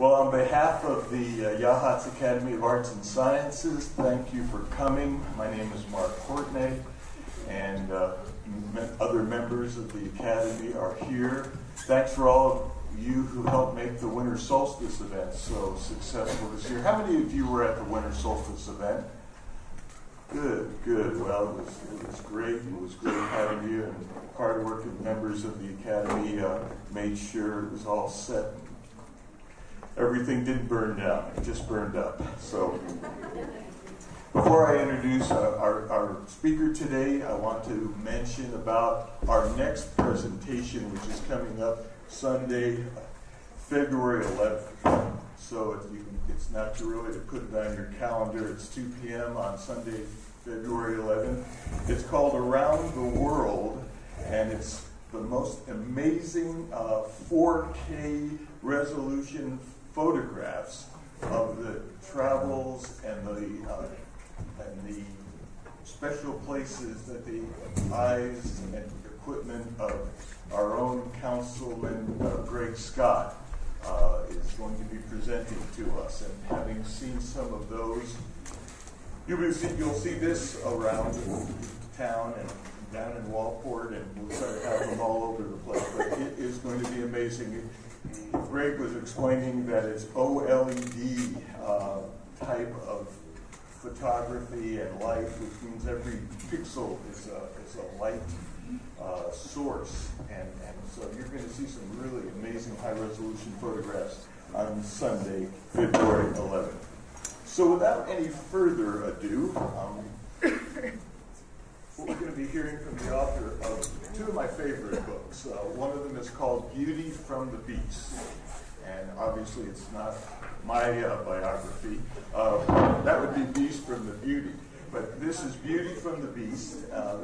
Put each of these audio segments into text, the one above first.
Well, on behalf of the uh, Yachats Academy of Arts and Sciences, thank you for coming. My name is Mark Courtney, and uh, other members of the Academy are here. Thanks for all of you who helped make the Winter Solstice event so successful this year. How many of you were at the Winter Solstice event? Good, good. Well, it was, it was great. It was great having you, and hardworking members of the Academy uh, made sure it was all set everything didn't burn down, it just burned up. So, before I introduce our, our speaker today, I want to mention about our next presentation, which is coming up Sunday, February 11th. So, if you it's not too early to put it on your calendar. It's 2 p.m. on Sunday, February 11th. It's called Around the World, and it's the most amazing uh, 4K resolution photographs of the travels and the uh, and the special places that the eyes and equipment of our own councilman uh, Greg Scott uh, is going to be presenting to us. And having seen some of those, you will see, you'll see this around town and down in Waldport, and we'll to have them all over the place. But it is going to be amazing. Greg was explaining that it's OLED uh, type of photography and light, which means every pixel is a, is a light uh, source. And, and so you're going to see some really amazing high resolution photographs on Sunday, February 11th. So without any further ado, um, we're going to be hearing from the author of two of my favorite books. Uh, one of them is called Beauty from the Beast. And obviously, it's not my uh, biography. Uh, that would be Beast from the Beauty. But this is Beauty from the Beast, uh,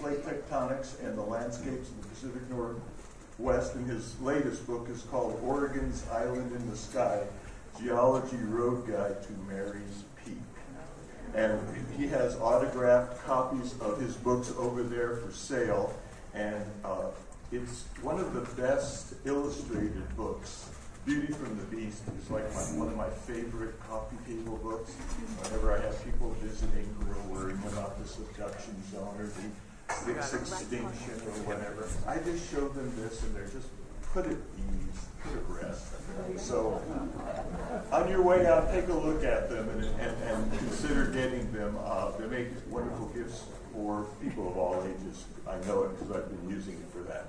plate tectonics and the landscapes of the Pacific Northwest. And his latest book is called Oregon's Island in the Sky Geology Road Guide to Mary's and he has autographed copies of his books over there for sale. And uh, it's one of the best illustrated books. Beauty from the Beast is like my, one of my favorite coffee table books. Whenever I have people visiting who are worrying about the subduction zone or the sixth extinction or whatever, I just show them this and they're just put at ease, put at rest. So, on your way out, take a look at them and, and, and consider getting them. Uh, they make wonderful gifts for people of all ages. I know it because I've been using it for that.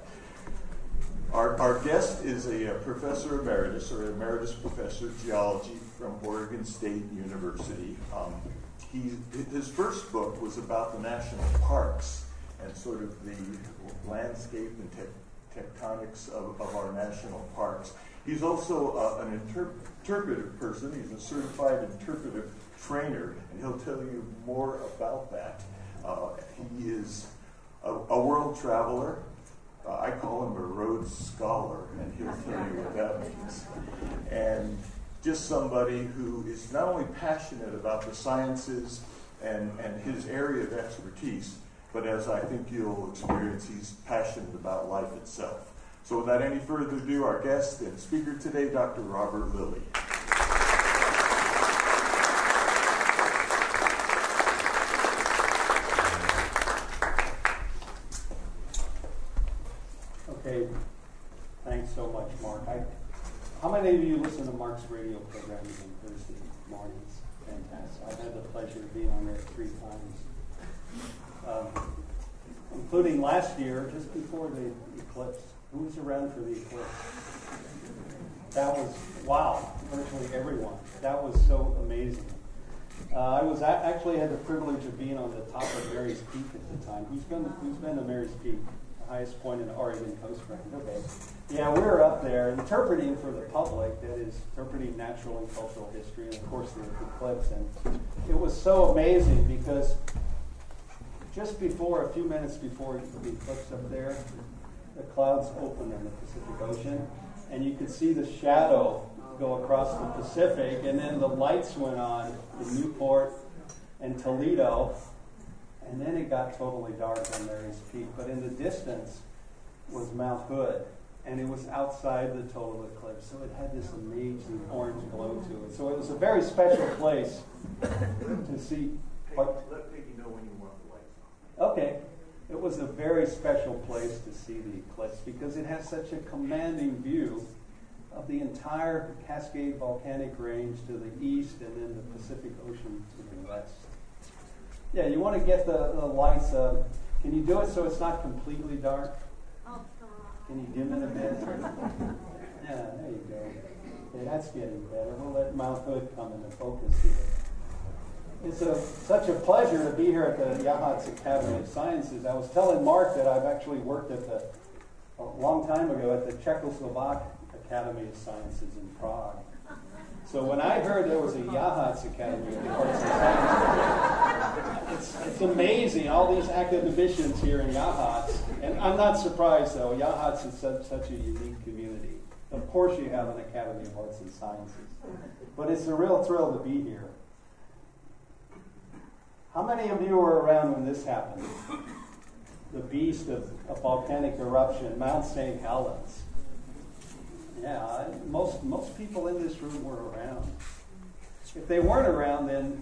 Our, our guest is a, a, professor emeritus or emeritus professor of geology from Oregon State University. Um, he, his first book was about the national parks and sort of the landscape and te- tectonics of, of our national parks. He's also uh, an inter- interpretive person. He's a certified interpretive trainer, and he'll tell you more about that. Uh, he is a, a world traveler. Uh, I call him a Rhodes Scholar, and he'll tell you what that means. And just somebody who is not only passionate about the sciences and, and his area of expertise, but as I think you'll experience, he's passionate about life itself. So without any further ado, our guest and speaker today, Dr. Robert Lillie. Okay, thanks so much, Mark. How many of you listen to Mark's radio programs on Thursday mornings? Fantastic. I've had the pleasure of being on there three times, including last year, just before the eclipse. Who was around for the eclipse? That was, wow, virtually everyone. That was so amazing. Uh, I was actually had the privilege of being on the top of Mary's Peak at the time. Who's been who's been to Mary's Peak, the highest point in Oregon Coast Range? Okay, yeah, we were up there interpreting for the public. That is interpreting natural and cultural history, and of course the eclipse. And it was so amazing because just before, a few minutes before the eclipse up there, the clouds opened in the Pacific Ocean, and you could see the shadow go across the Pacific, and then the lights went on in Newport and Toledo, and then it got totally dark on Mary's Peak. But in the distance was Mount Hood, and it was outside the total eclipse, so it had this amazing orange glow to it. So it was a very special place to see. What? Let Peggy know when you want the lights on. Okay. It was a very special place to see the eclipse because it has such a commanding view of the entire Cascade Volcanic Range to the east and then the Pacific Ocean to the west. Yeah, you want to get the, the lights. up. can you do it so it's not completely dark? Can you dim it a bit? Yeah, there you go. Okay, that's getting better. We'll let Mount Hood come into focus here. It's a, such a pleasure to be here at the Yachats Academy of Sciences. I was telling Mark that I've actually worked at the, a long time ago at the Czechoslovak Academy of Sciences in Prague. So when I heard there was a Yachats Academy of Arts and Sciences, it's, it's amazing, all these academicians here in Yachats. And I'm not surprised, though. Yachats is such, such a unique community. Of course, you have an Academy of Arts and Sciences. But it's a real thrill to be here. How many of you were around when this happened? The beast of a volcanic eruption, Mount St. Helens. Yeah, most, most people in this room were around. If they weren't around, then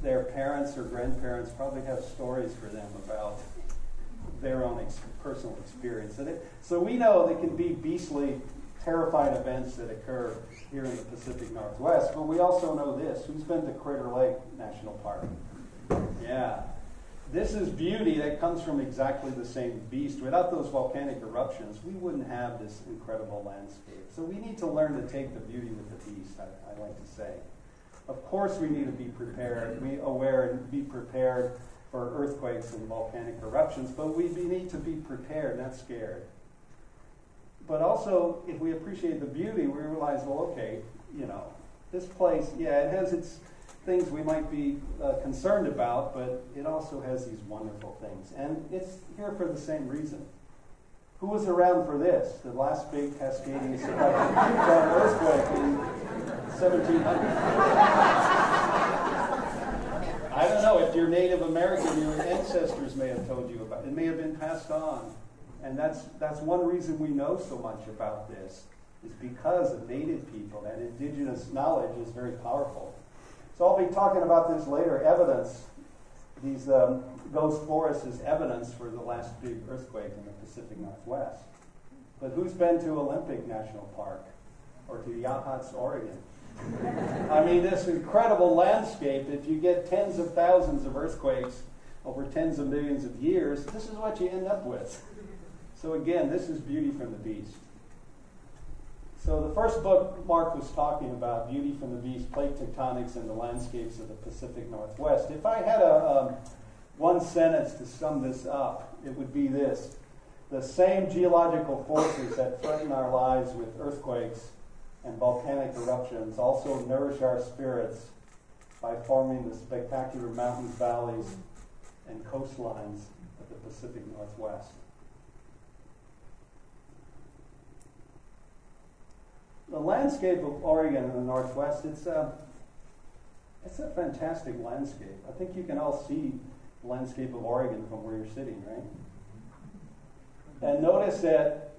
their parents or grandparents probably have stories for them about their own ex- personal experience. It, so we know there can be beastly, terrifying events that occur here in the Pacific Northwest, but we also know this. Who's been to Crater Lake National Park? Yeah. This is beauty that comes from exactly the same beast. Without those volcanic eruptions, we wouldn't have this incredible landscape. So we need to learn to take the beauty with the beast, I, I like to say. Of course, we need to be prepared, be aware and be prepared for earthquakes and volcanic eruptions, but we need to be prepared, not scared. But also, if we appreciate the beauty, we realize, well, okay, you know, this place, yeah, it has its things we might be uh, concerned about, but it also has these wonderful things. And it's here for the same reason. Who was around for this? The last big Cascadia earthquake in 1700. I don't know if you're Native American, your ancestors may have told you about it. It may have been passed on. And that's, that's one reason we know so much about this, is because of Native people. That indigenous knowledge is very powerful. So I'll be talking about this later. Evidence, these um, ghost forests is evidence for the last big earthquake in the Pacific Northwest. But who's been to Olympic National Park or to Yachats, Oregon? I mean, this incredible landscape, if you get tens of thousands of earthquakes over tens of millions of years, this is what you end up with. So, again, this is beauty from the beast. So the first book Mark was talking about, Beauty from the Beast, Plate Tectonics and the Landscapes of the Pacific Northwest. If I had a um, one sentence to sum this up, it would be this. The same geological forces that threaten our lives with earthquakes and volcanic eruptions also nourish our spirits by forming the spectacular mountains, valleys, and coastlines of the Pacific Northwest. The landscape of Oregon in the Northwest, it's a, it's a fantastic landscape. I think you can all see the landscape of Oregon from where you're sitting, right? And notice that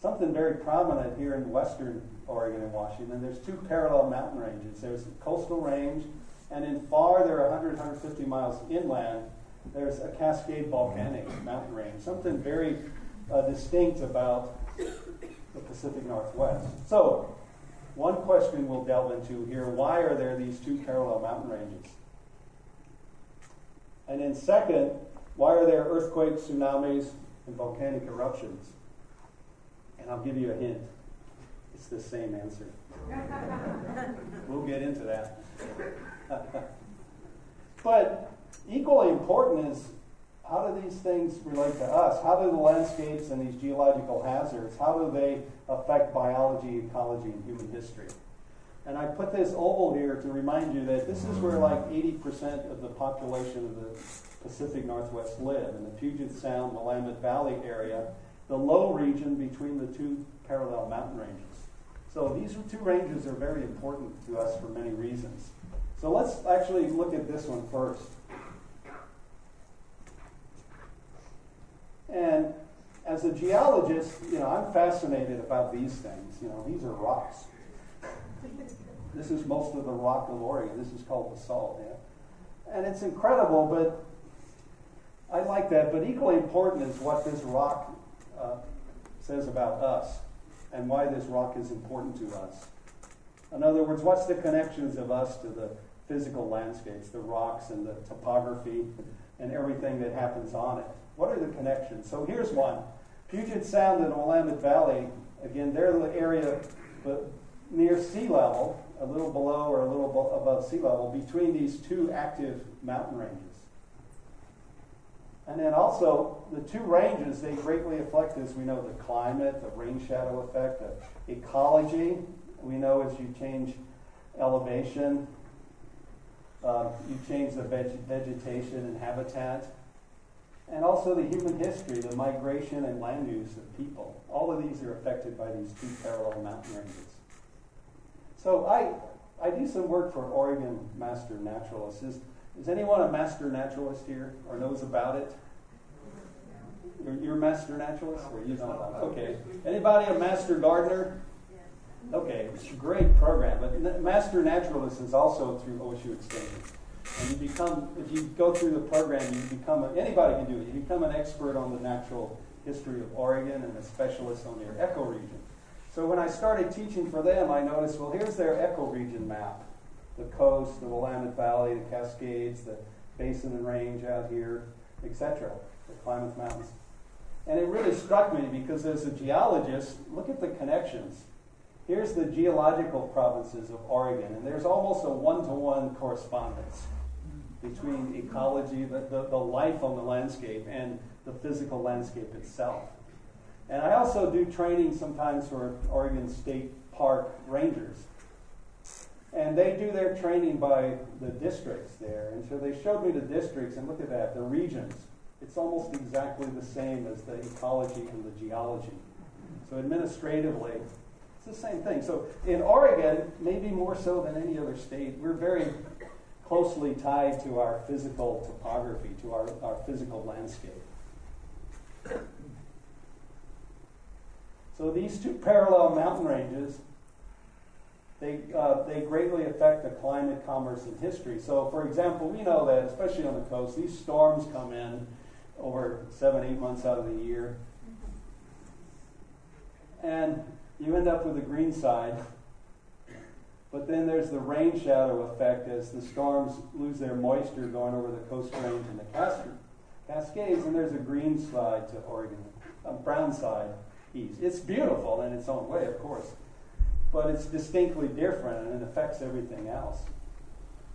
something very prominent here in western Oregon and Washington, there's two parallel mountain ranges. There's the coastal range, and in far, there are 100, 150 miles inland, there's a Cascade volcanic mountain range. Something very uh, distinct about the Pacific Northwest. So, one question we'll delve into here why are there these two parallel mountain ranges? And then, second, why are there earthquakes, tsunamis, and volcanic eruptions? And I'll give you a hint it's the same answer. we'll get into that. but equally important is how do these things relate to us? How do the landscapes and these geological hazards, how do they affect biology, ecology, and human history? And I put this oval here to remind you that this is where like 80% of the population of the Pacific Northwest live, in the Puget Sound, Willamette Valley area, the low region between the two parallel mountain ranges. So these two ranges are very important to us for many reasons. So let's actually look at this one first. And as a geologist, you know, I'm fascinated about these things. You know, these are rocks. This is most of the rock of Oregon. This is called basalt. Yeah? And it's incredible, but I like that. But equally important is what this rock uh, says about us and why this rock is important to us. In other words, what's the connections of us to the physical landscapes, the rocks and the topography and everything that happens on it? What are the connections? So here's one. Puget Sound and Willamette Valley, again, they're the area near sea level, a little below or a little above sea level, between these two active mountain ranges. And then also, the two ranges, they greatly affect, as we know, the climate, the rain shadow effect, the ecology. We know as you change elevation, uh, you change the veg- vegetation and habitat. And also the human history, the migration and land use of people. All of these are affected by these two parallel mountain ranges. So I, I do some work for Oregon Master Naturalists. Is, is anyone a master naturalist here or knows about it? You're, you're a master naturalist, or you don't? Okay. Anybody a master gardener? Okay, it's a great program. But master naturalist is also through OSU Extension. And you become, if you go through the program, you become, a, anybody can do it. You become an expert on the natural history of Oregon and a specialist on their ecoregion. So when I started teaching for them, I noticed, well, here's their ecoregion map the coast, the Willamette Valley, the Cascades, the Basin and Range out here, etc., the Klamath Mountains. And it really struck me because as a geologist, look at the connections. Here's the geological provinces of Oregon, and there's almost a one to one correspondence between ecology, the, the, the life on the landscape, and the physical landscape itself. And I also do training sometimes for Oregon State Park rangers. And they do their training by the districts there. And so they showed me the districts, and look at that, the regions. It's almost exactly the same as the ecology and the geology. So administratively, it's the same thing. So in Oregon, maybe more so than any other state, we're very closely tied to our physical topography, to our, our physical landscape. So these two parallel mountain ranges, they, uh, they greatly affect the climate, commerce, and history. So, for example, we know that, especially on the coast, these storms come in over seven, eight months out of the year. And you end up with a green side but then there's the rain shadow effect as the storms lose their moisture going over the coast range and the Cascades, and there's a green side to Oregon, a brown side east. It's beautiful in its own way, of course, but it's distinctly different and it affects everything else.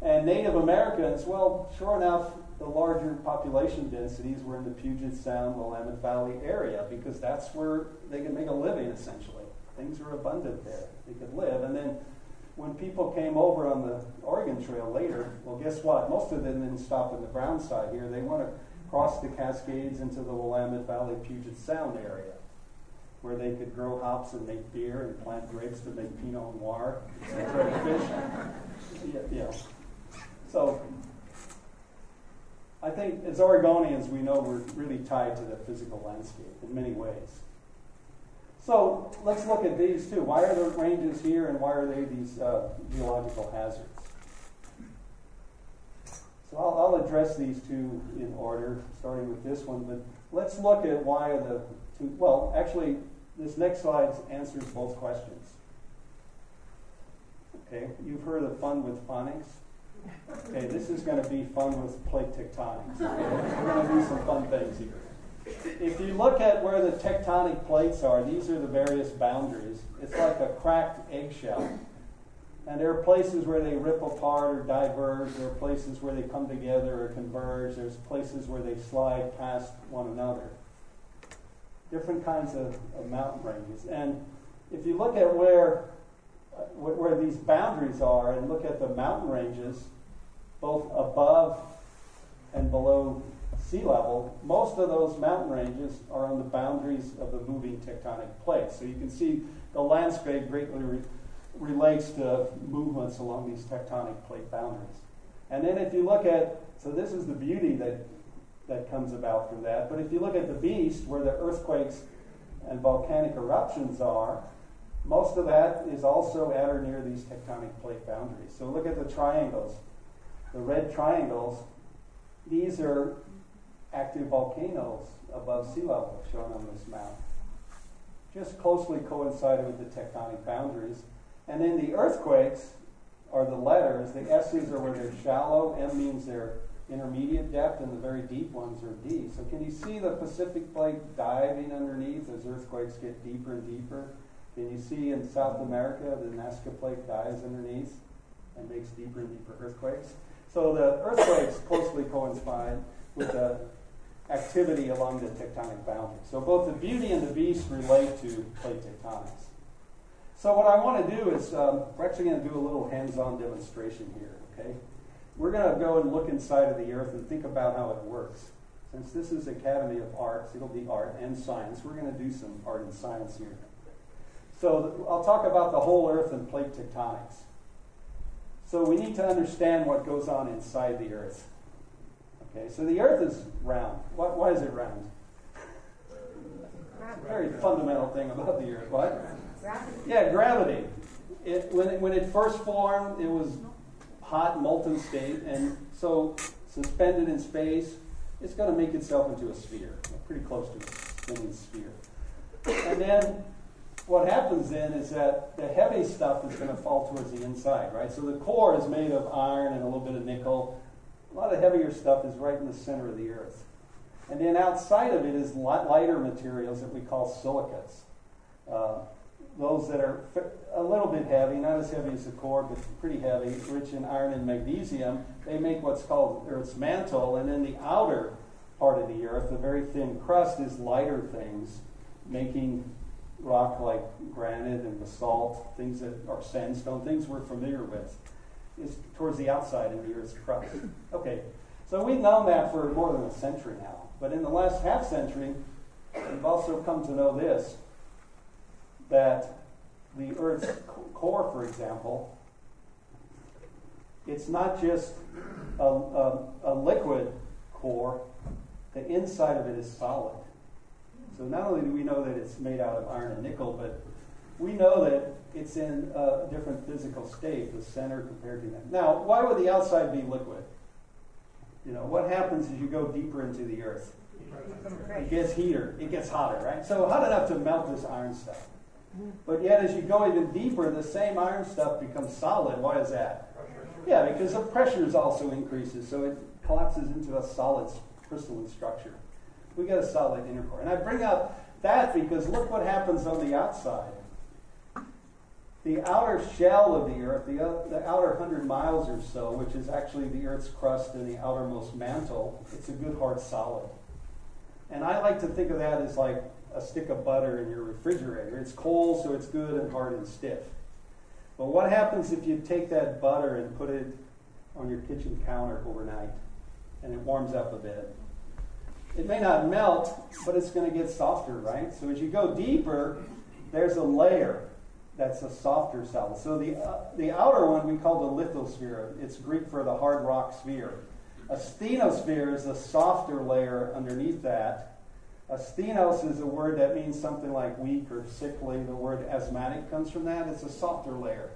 And Native Americans, well, sure enough, the larger population densities were in the Puget Sound, Willamette Valley area because that's where they could make a living essentially. Things were abundant there. They could live. And then when people came over on the Oregon Trail later, well, guess what? Most of them didn't stop in the brown side here. They went across the Cascades into the Willamette Valley Puget Sound area, where they could grow hops and make beer and plant grapes to make Pinot Noir and fish. Yeah, yeah. So I think as Oregonians, we know we're really tied to the physical landscape in many ways. So let's look at these too. Why are the ranges here and why are they these uh, geological hazards? So I'll, I'll, address these two in order, starting with this one. But let's look at why are the two. Well, actually, this next slide answers both questions. Okay, you've heard of fun with phonics. Okay, this is going to be fun with plate tectonics. Okay? We're going to do some fun things here if you look at where the tectonic plates are, these are the various boundaries. It's like a cracked eggshell. And there are places where they rip apart or diverge. There are places where they come together or converge. There's places where they slide past one another. Different kinds of, of mountain ranges. And if you look at where, where these boundaries are and look at the mountain ranges, both above and below sea level, most of those mountain ranges are on the boundaries of the moving tectonic plates. So you can see the landscape greatly re- relates to movements along these tectonic plate boundaries. And then if you look at, so this is the beauty that that comes about from that. But if you look at the beast, where the earthquakes and volcanic eruptions are, most of that is also at or near these tectonic plate boundaries. So look at the triangles. The red triangles, these are active volcanoes above sea level shown on this map. Just closely coincided with the tectonic boundaries. And then the earthquakes are the letters. The S's are where they're shallow, M means they're intermediate depth, and the very deep ones are D. So can you see the Pacific plate diving underneath as earthquakes get deeper and deeper? Can you see in South America the Nazca plate dives underneath and makes deeper and deeper earthquakes? So the earthquakes closely coincide with the activity along the tectonic boundary. So both the beauty and the beast relate to plate tectonics. So what I want to do is um, we're actually going to do a little hands-on demonstration here. Okay, we're going to go and look inside of the Earth and think about how it works. Since this is Academy of Arts, it'll be art and science. We're going to do some art and science here. So I'll talk about the whole Earth and plate tectonics. So we need to understand what goes on inside the Earth. Okay, so the Earth is round. Why, why is it round? Very fundamental thing about the Earth. What? Gravity. Yeah, gravity. It, when, it, when it first formed, it was hot, molten state, and so suspended in space, it's going to make itself into a sphere, pretty close to a spinning sphere. And then what happens then is that the heavy stuff is going to fall towards the inside, right? So the core is made of iron and a little bit of nickel. A lot of heavier stuff is right in the center of the Earth. And then outside of it is lighter materials that we call silicates. Uh, those that are a little bit heavy, not as heavy as the core, but pretty heavy, rich in iron and magnesium, they make what's called Earth's mantle. And then the outer part of the Earth, the very thin crust, is lighter things, making rock like granite and basalt, things that are sandstone, things we're familiar with, is towards the outside of the Earth's crust. Okay, so we've known that for more than a century now. But in the last half century, we've also come to know this that the Earth's core, for example, it's not just a, a, a, liquid core, the inside of it is solid. So not only do we know that it's made out of iron and nickel, but we know that it's in a different physical state, the center compared to that. Now, why would the outside be liquid? You know, what happens as you go deeper into the earth? It gets heater, it gets hotter, right? So hot enough to melt this iron stuff. Mm-hmm. But yet, as you go even deeper, the same iron stuff becomes solid. Why is that? Yeah, because the pressure also increases, so it collapses into a solid crystalline structure. We get a solid inner core. And I bring up that because look what happens on the outside. The outer shell of the Earth, the, uh, the outer 100 miles or so, which is actually the Earth's crust and the outermost mantle, it's a good hard solid. And I like to think of that as like a stick of butter in your refrigerator. It's cold, so it's good and hard and stiff. But what happens if you take that butter and put it on your kitchen counter overnight and it warms up a bit? It may not melt, but it's going to get softer, right? So as you go deeper, there's a layer that's a softer solid. So the, uh, the outer one we call the lithosphere. It's Greek for the hard rock sphere. A asthenosphere is a softer layer underneath that Asthenos is a word that means something like weak or sickly. The word asthmatic comes from that. It's a softer layer.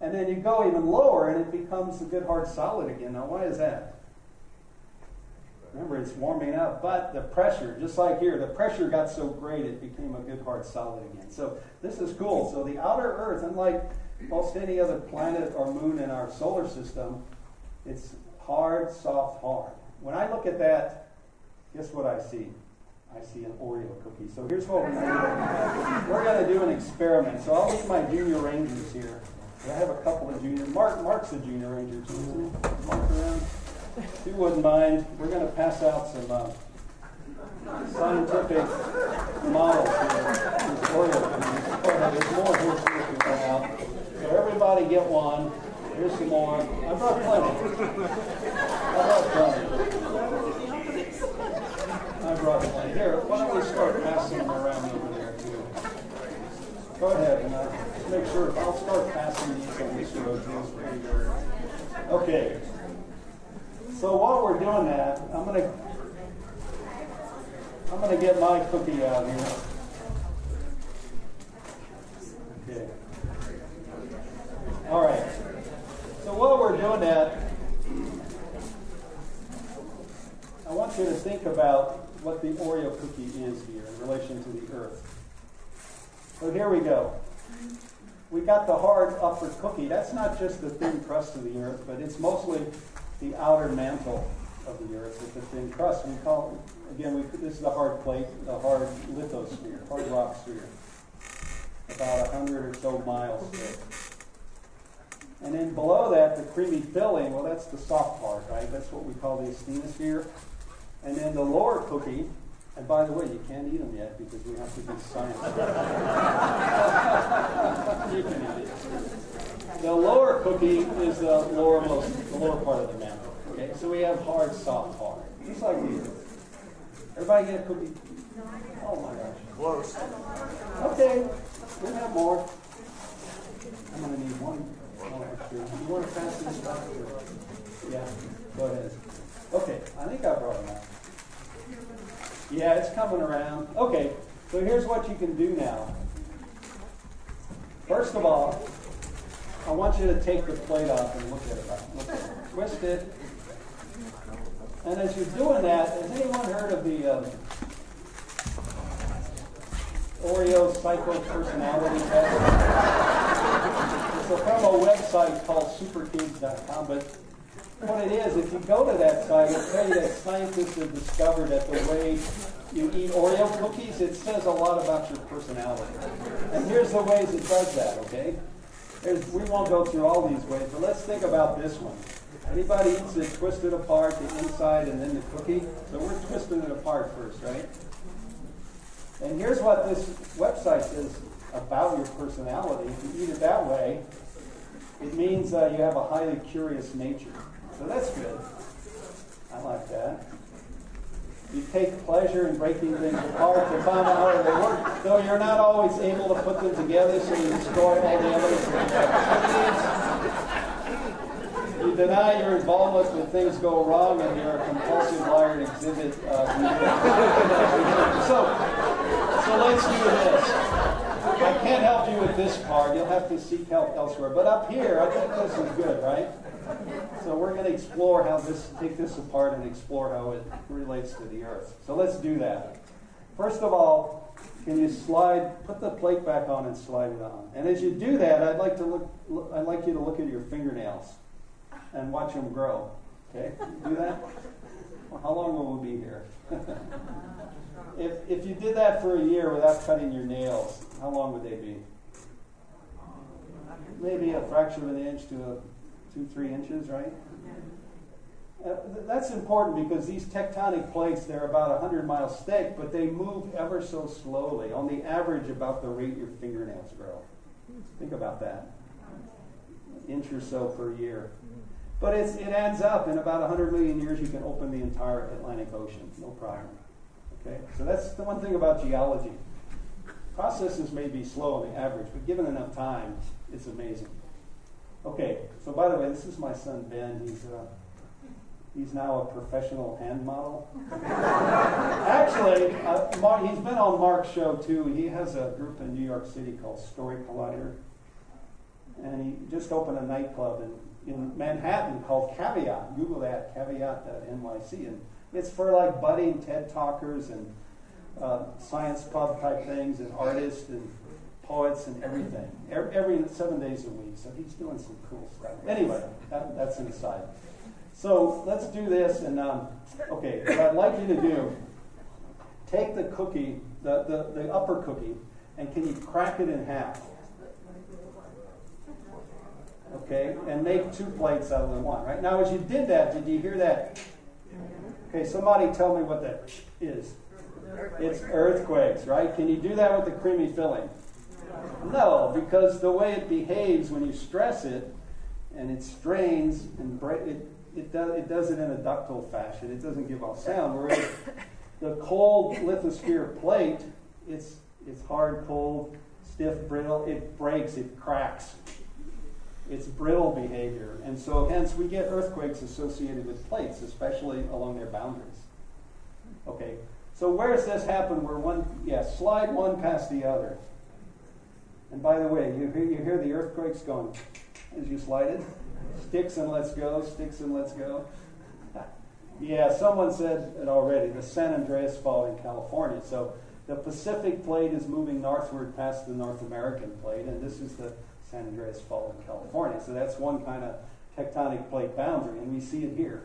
And then you go even lower and it becomes a good hard solid again. Now, why is that? Remember, it's warming up, but the pressure, just like here, the pressure got so great it became a good hard solid again. So this is cool. So the outer Earth, unlike most any other planet or moon in our solar system, it's hard, soft, hard. When I look at that, guess what I see? I see an Oreo cookie. So here's what we're going to do. We're going to do an experiment. So I'll leave my junior rangers here. I have a couple of junior. Mark, Mark's a junior ranger too? Mark around. If you wouldn't mind, we're going to pass out some uh, scientific models here. Oh, there's more here too if out. So everybody get one. Here's some more. I brought plenty. I brought plenty. I brought one. Here, why don't we start passing them around over there too? Go ahead and uh, make sure. I'll start passing these on this road. Okay. So while we're doing that, I'm going to I'm going to get my cookie out here. Okay. All right. So while we're doing that, I want you to think about what the Oreo cookie is here in relation to the earth. So here we go. We got the hard upper cookie. That's not just the thin crust of the earth, but it's mostly the outer mantle of the earth with the thin crust. We call it, again, we, this is the hard plate, the hard lithosphere, hard rock sphere, about a hundred or so miles thick. And then below that, the creamy filling, well, that's the soft part, right? That's what we call the asthenosphere. And then the lower cookie, and by the way, you can't eat them yet because we have to do science. you can eat it. The lower cookie is the lowermost, the lower part of the mantle. Okay, so we have hard, soft, hard, just like these. Everybody get a cookie? Oh my gosh. Close. Okay, we have more. I'm gonna need one. You want to pass this back? Yeah, go ahead. Okay, I think I brought enough. Yeah, it's coming around. Okay, so here's what you can do now. First of all, I want you to take the plate off and look at it. Look at it. Twist it. And as you're doing that, has anyone heard of the um, Oreo psycho personality test? It's from a website called superkids.com, but what it is, if you go to that site, it'll tell you that scientists have discovered that the way you eat Oreo cookies, it says a lot about your personality. And here's the ways it does that, okay? There's, we won't go through all these ways, but let's think about this one. Anybody eats it twisted apart, the inside and then the cookie? So we're twisting it apart first, right? And here's what this website says about your personality. If you eat it that way, it means uh, you have a highly curious nature. So that's good. I like that. You take pleasure in breaking things apart to find out how they work, though you're not always able to put them together, so you destroy all the evidence. You deny your involvement when things go wrong, and you're a compulsive liar and exhibit. Uh, so, so let's do this. I can't help you with this part. You'll have to seek help elsewhere. But up here, I think this is good, right? So we're going to explore how this, take this apart and explore how it relates to the earth. So let's do that. First of all, can you slide, put the plate back on and slide it on. And as you do that, I'd like to look, I'd like you to look at your fingernails and watch them grow. Okay? Do that? How long will we be here? if, if you did that for a year without cutting your nails, how long would they be? Maybe a fraction of an inch to a two, three inches, right? Uh, th- that's important because these tectonic plates, they're about 100 miles thick, but they move ever so slowly, on the average about the rate your fingernails grow. Think about that. Inch or so per year. But it adds up. In about 100 million years, you can open the entire Atlantic Ocean. No problem. Okay? So that's the one thing about geology. Processes may be slow on the average, but given enough time, it's amazing. Okay, so by the way, this is my son Ben. He's uh, he's now a professional hand model. Actually, uh, Mark, he's been on Mark's show too. He has a group in New York City called Story Collider, and he just opened a nightclub in, in Manhattan called Caveat. Google that, caveat.nyc, and it's for like budding TED talkers and uh, science pub type things, and artists and poets and everything, every, seven days a week. So he's doing some cool stuff. Anyway, that, that's an aside. So let's do this. And um, okay, what I'd like you to do, take the cookie, the, the, the upper cookie, and can you crack it in half? Okay, and make two plates out of the one. Right now, as you did that, did you hear that? Okay, somebody tell me what that is. It's earthquakes, right? Can you do that with the creamy filling? No, because the way it behaves when you stress it and it strains and break, it, it, does, it does it in a ductile fashion. It doesn't give off sound. Whereas the cold lithosphere plate, it's, it's hard, cold, stiff, brittle. It breaks, it cracks. It's brittle behavior. And so, hence, we get earthquakes associated with plates, especially along their boundaries. Okay, So where's this happen where one, yeah, slide one past the other. And by the way, you hear, you hear the earthquakes going as you slide it? Sticks and let's go, sticks and let's go. yeah, someone said it already, the San Andreas Fault in California. So the Pacific plate is moving northward past the North American plate, and this is the San Andreas Fault in California. So that's one kind of tectonic plate boundary, and we see it here.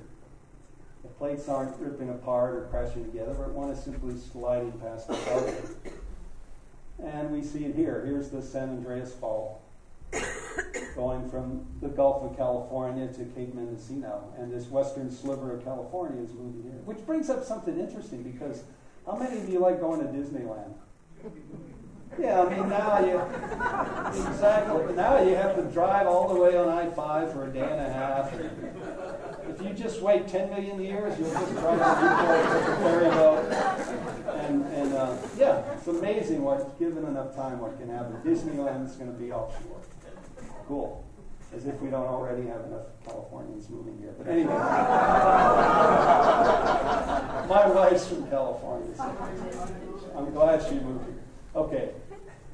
The plates aren't ripping apart or crashing together, but one is simply sliding past the other. And we see it here. Here's the San Andreas Fault going from the Gulf of California to Cape Mendocino. And this western sliver of California is moving here. Which brings up something interesting because how many of you like going to Disneyland? Yeah, I mean now you exactly now you have to drive all the way on I five for a day and a half. If you just wait ten million years, you'll just drive to the ferry boat. And, and uh, yeah, it's amazing what given enough time what can happen. Disneyland is going to be offshore. Cool. As if we don't already have enough Californians moving here. But anyway, my wife's from California. So I'm glad she moved here. Okay,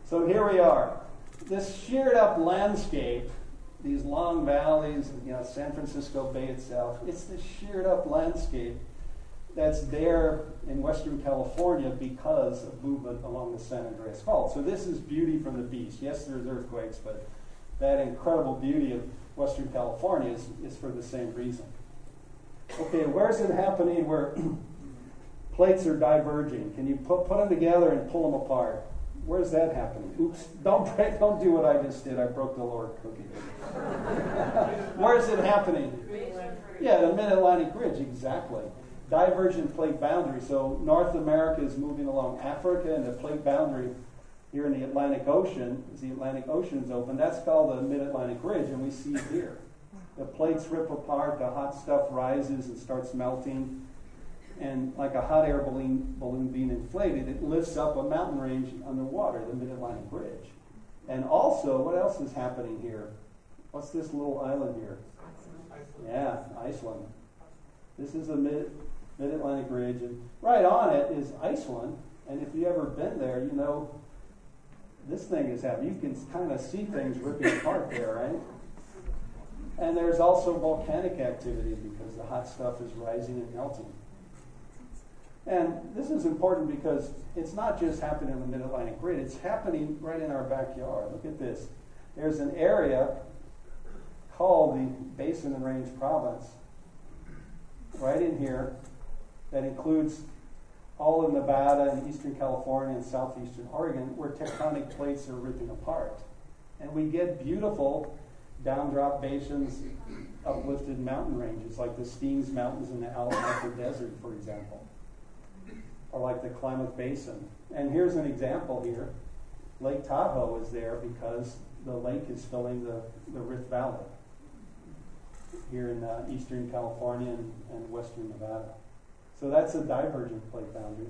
so here we are. This sheared up landscape, these long valleys, you know, San Francisco Bay itself, it's this sheared up landscape that's there in Western California because of movement along the San Andreas Fault. So this is beauty from the beast. Yes, there's earthquakes, but that incredible beauty of Western California is, is for the same reason. Okay, where's it happening where plates are diverging? Can you put, put them together and pull them apart? Where's that happening? Oops, don't break, don't do what I just did. I broke the lower cookie. Where's it happening? Yeah, the Mid Atlantic Ridge, exactly. Divergent plate boundary. So North America is moving along Africa, and the plate boundary here in the Atlantic Ocean, as the Atlantic Ocean is open, that's called the Mid Atlantic Ridge, and we see it here. The plates rip apart, the hot stuff rises and starts melting, and like a hot air balloon, balloon being inflated, it lifts up a mountain range underwater, the Mid Atlantic Ridge. And also, what else is happening here? What's this little island here? Yeah, Iceland. This is the Mid Atlantic Ridge, and right on it is Iceland. And if you've ever been there, you know this thing is happening. You can kind of see things ripping apart there, right? And there's also volcanic activity because the hot stuff is rising and melting. And this is important because it's not just happening in the Mid Atlantic Ridge, it's happening right in our backyard. Look at this. There's an area called the Basin and Range Province right in here that includes all of Nevada and eastern California and southeastern Oregon where tectonic plates are ripping apart. And we get beautiful downdrop basins, uplifted mountain ranges like the Steens Mountains in the Alamaca Desert, for example, or like the Klamath Basin. And here's an example here. Lake Tahoe is there because the lake is filling the, the Rift Valley here in uh, eastern California and, and western Nevada. So that's a divergent plate boundary.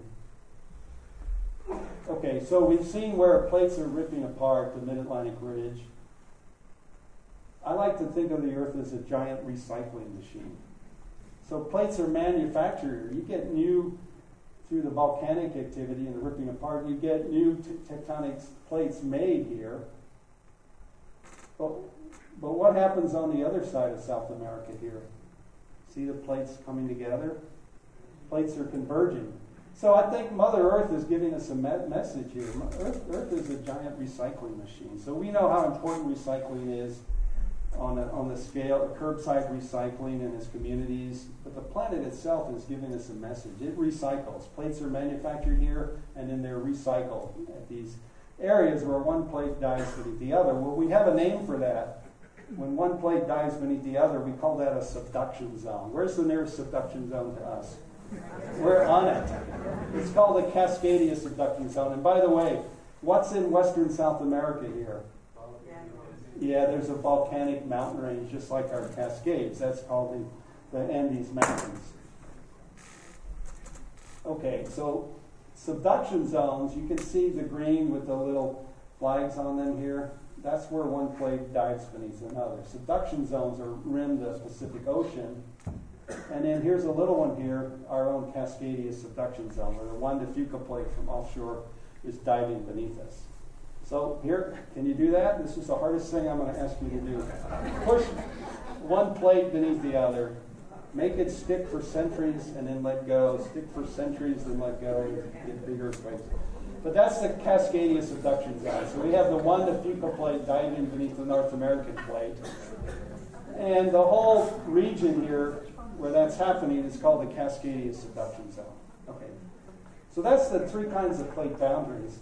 Okay, so we've seen where plates are ripping apart the mid-Atlantic ridge. I like to think of the Earth as a giant recycling machine. So plates are manufactured. You get new, through the volcanic activity and the ripping apart, you get new tectonic plates made here. But, but what happens on the other side of South America here? See the plates coming together? Plates are converging. So I think Mother Earth is giving us a me- message here. Earth, Earth is a giant recycling machine. So we know how important recycling is on, a, on the scale of curbside recycling in its communities. But the planet itself is giving us a message. It recycles. Plates are manufactured here, and then they're recycled at these areas where one plate dies beneath the other. Well, we have a name for that. When one plate dies beneath the other, we call that a subduction zone. Where's the nearest subduction zone to us? We're on it. It's called the Cascadia subduction zone. And by the way, what's in western South America here? Yeah, there's a volcanic mountain range just like our Cascades. That's called the, the Andes Mountains. Okay, so subduction zones, you can see the green with the little flags on them here. That's where one plate dives beneath another. Subduction zones are rim the Pacific Ocean And then here's a little one here, our own Cascadia subduction zone, where the Juan de Fuca plate from offshore is diving beneath us. So here, can you do that? This is the hardest thing I'm going to ask you to do. Push one plate beneath the other. Make it stick for centuries and then let go. Stick for centuries and let go. Get bigger earthquakes. But that's the Cascadia subduction zone. So we have the Juan de Fuca plate diving beneath the North American plate. And the whole region here where that's happening is called the Cascadia subduction zone. Okay. So that's the three kinds of plate boundaries.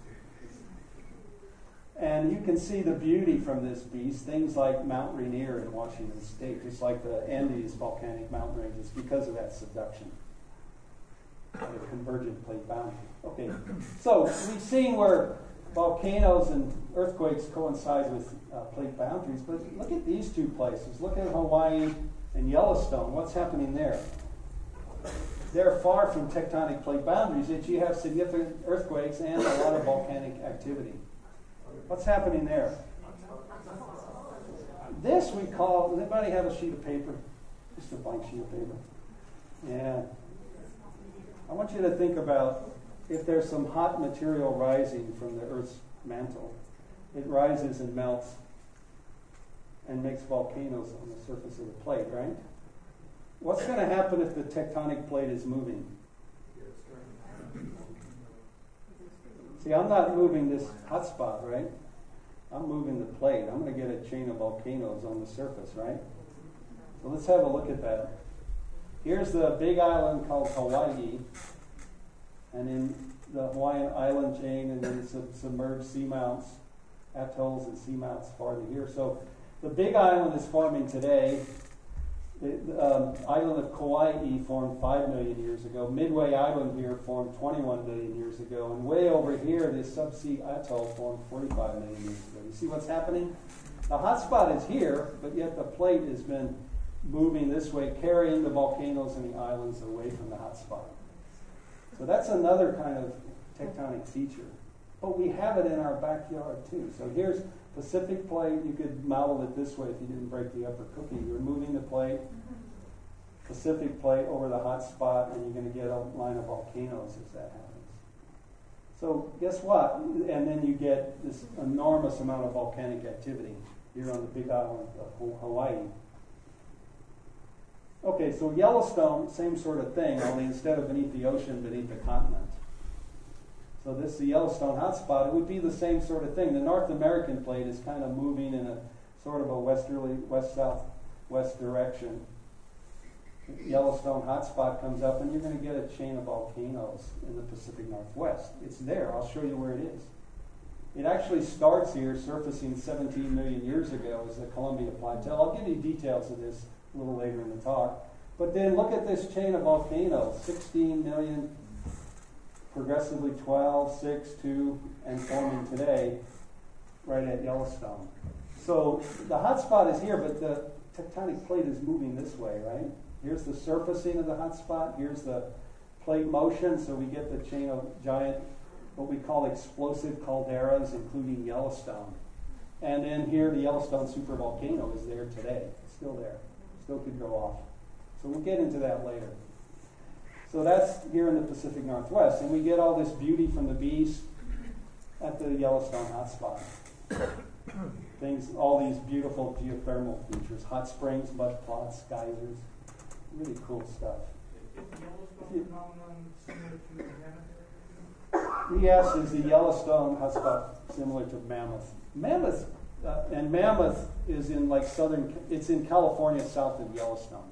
And you can see the beauty from this beast, things like Mount Rainier in Washington State, just like the Andes volcanic mountain ranges, because of that subduction. The convergent plate boundary. Okay, so we've seen where volcanoes and earthquakes coincide with uh, plate boundaries, but look at these two places. Look at Hawaii and Yellowstone. What's happening there? They're far from tectonic plate boundaries, yet you have significant earthquakes and a lot of volcanic activity. What's happening there? This we call, does anybody have a sheet of paper? Just a blank sheet of paper. Yeah. I want you to think about if there's some hot material rising from the Earth's mantle, it rises and melts and makes volcanoes on the surface of the plate, right? What's going to happen if the tectonic plate is moving? See, I'm not moving this hot spot, right? I'm moving the plate. I'm going to get a chain of volcanoes on the surface, right? So let's have a look at that. Here's the big island called Hawaii, and in the Hawaiian island chain, and then submerged seamounts, atolls and seamounts farther here. So the big island is forming today. The um, island of Kauai formed 5 million years ago. Midway Island here formed 21 million years ago. And way over here, this subsea atoll formed 45 million years ago. You see what's happening? The hotspot is here, but yet the plate has been moving this way, carrying the volcanoes and the islands away from the hotspot. So that's another kind of tectonic feature. But we have it in our backyard too. So here's Pacific plate, you could model it this way if you didn't break the upper cookie. You're moving the plate, Pacific plate over the hot spot, and you're going to get a line of volcanoes as that happens. So guess what? And then you get this enormous amount of volcanic activity here on the big island of Hawaii. Okay, so Yellowstone, same sort of thing, only instead of beneath the ocean, beneath the continent. So this is the Yellowstone hotspot. It would be the same sort of thing. The North American plate is kind of moving in a sort of a westerly, west-south-west direction. Yellowstone hotspot comes up, and you're going to get a chain of volcanoes in the Pacific Northwest. It's there. I'll show you where it is. It actually starts here, surfacing 17 million years ago as the Columbia Plateau. I'll give you details of this a little later in the talk. But then look at this chain of volcanoes 16 million progressively 12, 6, 2, and forming today right at Yellowstone. So the hot spot is here, but the tectonic plate is moving this way, right? Here's the surfacing of the hot spot. Here's the plate motion. So we get the chain of giant, what we call explosive calderas, including Yellowstone. And then here, the Yellowstone supervolcano is there today. Still there. Still could go off. So we'll get into that later. So that's here in the Pacific Northwest. And we get all this beauty from the bees at the Yellowstone hotspot. Things, all these beautiful geothermal features, hot springs, mud pots, geysers, really cool stuff. Yes, is the Yellowstone hotspot similar to Mammoth? Mammoth, uh, and Mammoth is in like southern, it's in California south of Yellowstone.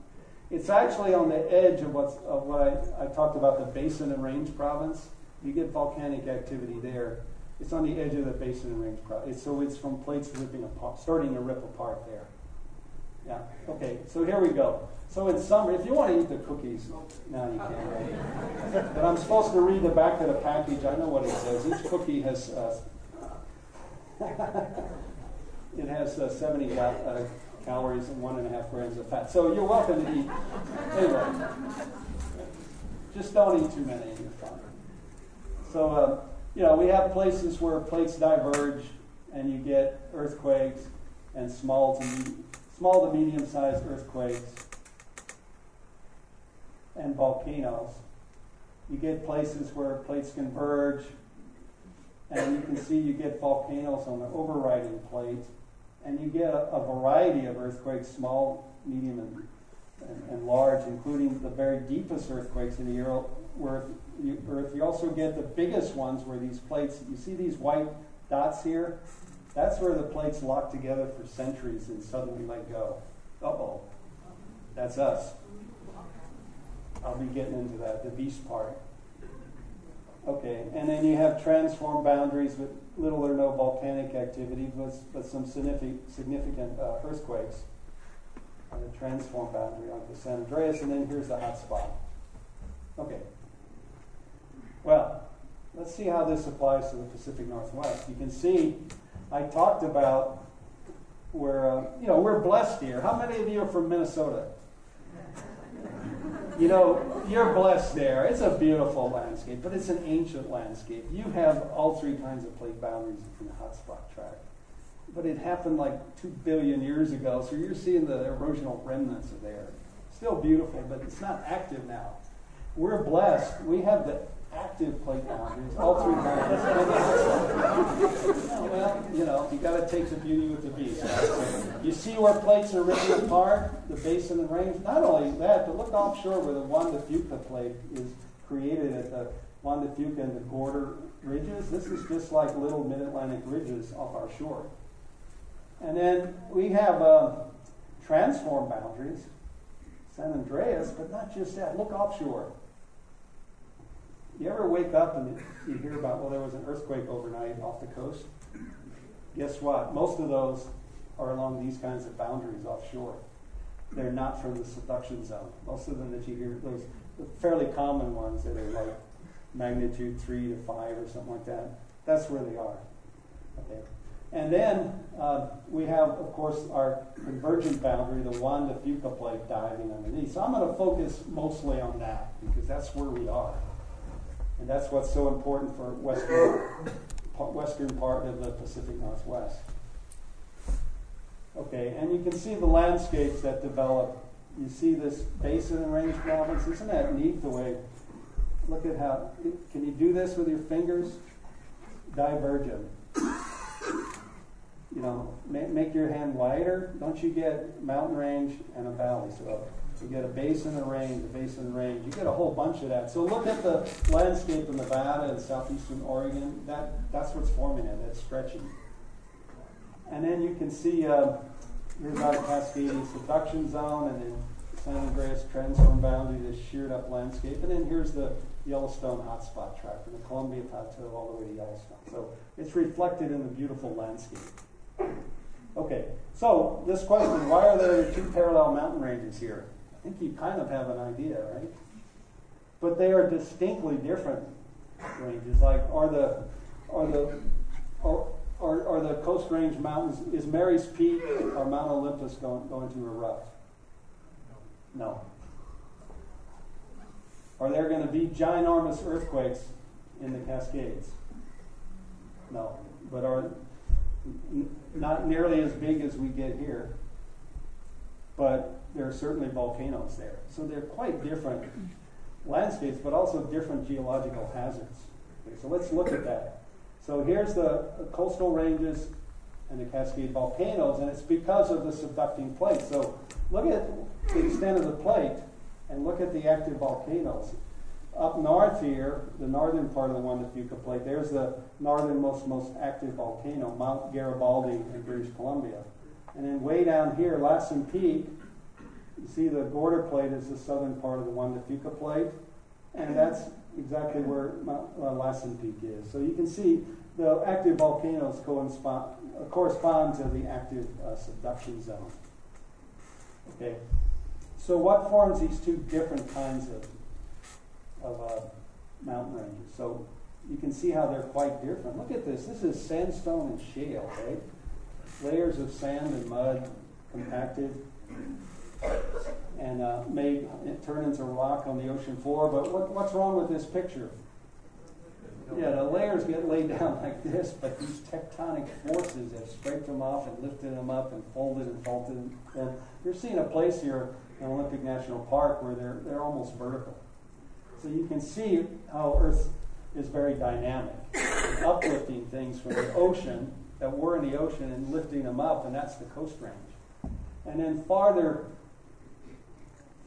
It's actually on the edge of, what's, of what I, I talked about, the Basin and Range province. You get volcanic activity there. It's on the edge of the Basin and Range province. So it's from plates ripping apart, starting to rip apart there. Yeah. Okay. So here we go. So in summary, if you want to eat the cookies, now you can. Right? but I'm supposed to read the back of the package. I know what it says. Each cookie has. Uh, it has uh, 70 uh, calories and one and a half grams of fat. So you're welcome to eat. Anyway, just don't eat too many and you're fine. So, uh, you know, we have places where plates diverge and you get earthquakes and small to, small to medium sized earthquakes. and volcanoes. You get places where plates converge, and you can see you get volcanoes on the overriding plate, and you get a, a variety of earthquakes, small, medium, and, and, and, large, including the very deepest earthquakes in the Earth. Earth. You also get the biggest ones where these plates, you see these white dots here? That's where the plates lock together for centuries and suddenly let go. Uh oh. That's us. I'll be getting into that, the beast part. Okay, and then you have transform boundaries with little or no volcanic activity, but, but some significant, significant uh, earthquakes on the transform boundary on the San Andreas, and then here's the hot spot. Okay. Well, let's see how this applies to the Pacific Northwest. You can see I talked about where, uh, you know, we're blessed here. How many of you are from Minnesota? You know, you're blessed there. It's a beautiful landscape, but it's an ancient landscape. You have all three kinds of plate boundaries in the hotspot tract. But it happened like two billion years ago, so you're seeing the erosional remnants of there. Still beautiful, but it's not active now. We're blessed. We have the active plate boundaries, all three kinds. well, you know, you got to take the beauty with the beast. You see where plates are ripping apart, the basin and range. Not only that, but look offshore where the Juan de Fuca plate is created at the Juan de Fuca and the Gorda ridges. This is just like little mid-Atlantic ridges off our shore. And then we have uh, transform boundaries, San Andreas, but not just that. Look offshore. You ever wake up and you hear about, well, there was an earthquake overnight off the coast? Guess what? Most of those are along these kinds of boundaries offshore. They're not from the subduction zone. Most of them that you hear, those fairly common ones that are like magnitude 3 to 5 or something like that, that's where they are. Okay. And then uh, we have, of course, our convergent boundary, the Juan de Fuca plate diving underneath. So I'm going to focus mostly on that because that's where we are. And that's what's so important for western, western part of the Pacific Northwest. Okay, and you can see the landscapes that develop. You see this basin and range province. Isn't that neat the way? Look at how. Can you do this with your fingers? Divergent. You know, make your hand wider. Don't you get mountain range and a valley? So you get a basin and range, a basin range. You get a whole bunch of that. So look at the landscape in Nevada and southeastern Oregon. That, that's what's forming it. That's stretching. And then you can see uh, here's our Cascadian subduction zone, and then San Andreas transform boundary, this sheared up landscape. And then here's the Yellowstone hotspot track from the Columbia Plateau all the way to Yellowstone. So it's reflected in the beautiful landscape. Okay, so this question why are there two parallel mountain ranges here? I think you kind of have an idea, right? But they are distinctly different ranges. Like, are the are the are, are, are the Coast Range mountains? Is Mary's Peak or Mount Olympus going going to erupt? No. Are there going to be ginormous earthquakes in the Cascades? No. But are n- not nearly as big as we get here. But there are certainly volcanoes there. So they're quite different landscapes, but also different geological hazards. Okay, so let's look at that. So here's the coastal ranges and the Cascade volcanoes, and it's because of the subducting plate. So look at the extent of the plate and look at the active volcanoes. Up north here, the northern part of the Juan de Fuca plate, there's the northernmost, most active volcano, Mount Garibaldi in British Columbia. And then way down here, Lassen Peak, you see the Gorda Plate is the southern part of the Juan de Fuca Plate, and that's exactly where Mount, uh, Lassen Peak is. So you can see the active volcanoes correspond, uh, correspond to the active uh, subduction zone. Okay, so what forms these two different kinds of, of uh, mountain ranges? So you can see how they're quite different. Look at this. This is sandstone and shale, right? Layers of sand and mud compacted and uh, turn into rock on the ocean floor. But what, what's wrong with this picture? Yeah, the layers get laid down like this, but these tectonic forces have scraped them off and lifted them up and folded and folded And You're seeing a place here in Olympic National Park where they're, they're almost vertical. So you can see how Earth is very dynamic, uplifting things from the ocean that were in the ocean and lifting them up, and that's the coast range. And then farther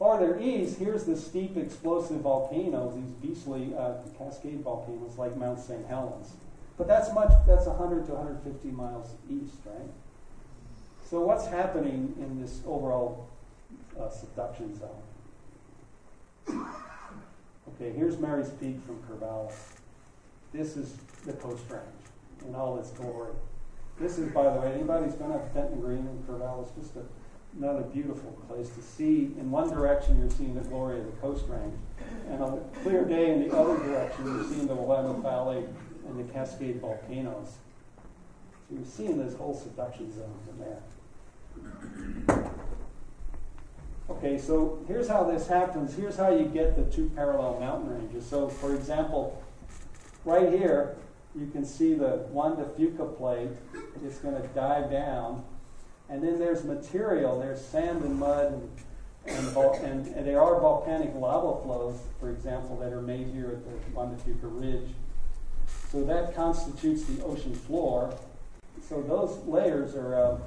farther east, here's the steep explosive volcanoes, these beastly uh, cascade volcanoes like Mount St. Helens. But that's much, that's 100 to 150 miles east, right? So what's happening in this overall uh, subduction zone? Okay, here's Mary's Peak from Corvallis. This is the Coast Range in all its glory. This is, by the way, anybody's been up Benton Green in Corvallis, just a another beautiful place to see. In one direction, you're seeing the glory of the Coast Range, and on a clear day in the other direction, you're seeing the Willamette Valley and the Cascade volcanoes. So you're seeing this whole subduction zone in there. Okay, so here's how this happens. Here's how you get the two parallel mountain ranges. So, for example, right here, you can see the Juan de Fuca plate. It's going to dive down and then there's material, there's sand and mud, and, and, and, and there are volcanic lava flows, for example, that are made here at the Juan de Fuca Ridge. So that constitutes the ocean floor. So those layers are uh,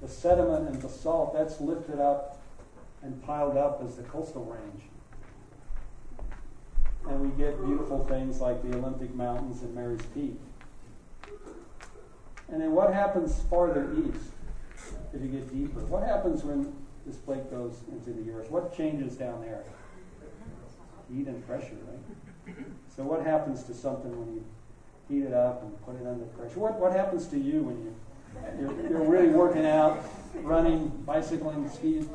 the sediment and basalt that's lifted up and piled up as the coastal range. And we get beautiful things like the Olympic Mountains and Mary's Peak. And then what happens farther east? As you get deeper. What happens when this plate goes into the earth? What changes down there? Heat and pressure, right? So what happens to something when you heat it up and put it under pressure? What, what happens to you when you, you're, you're really working out, running, bicycling, skiing?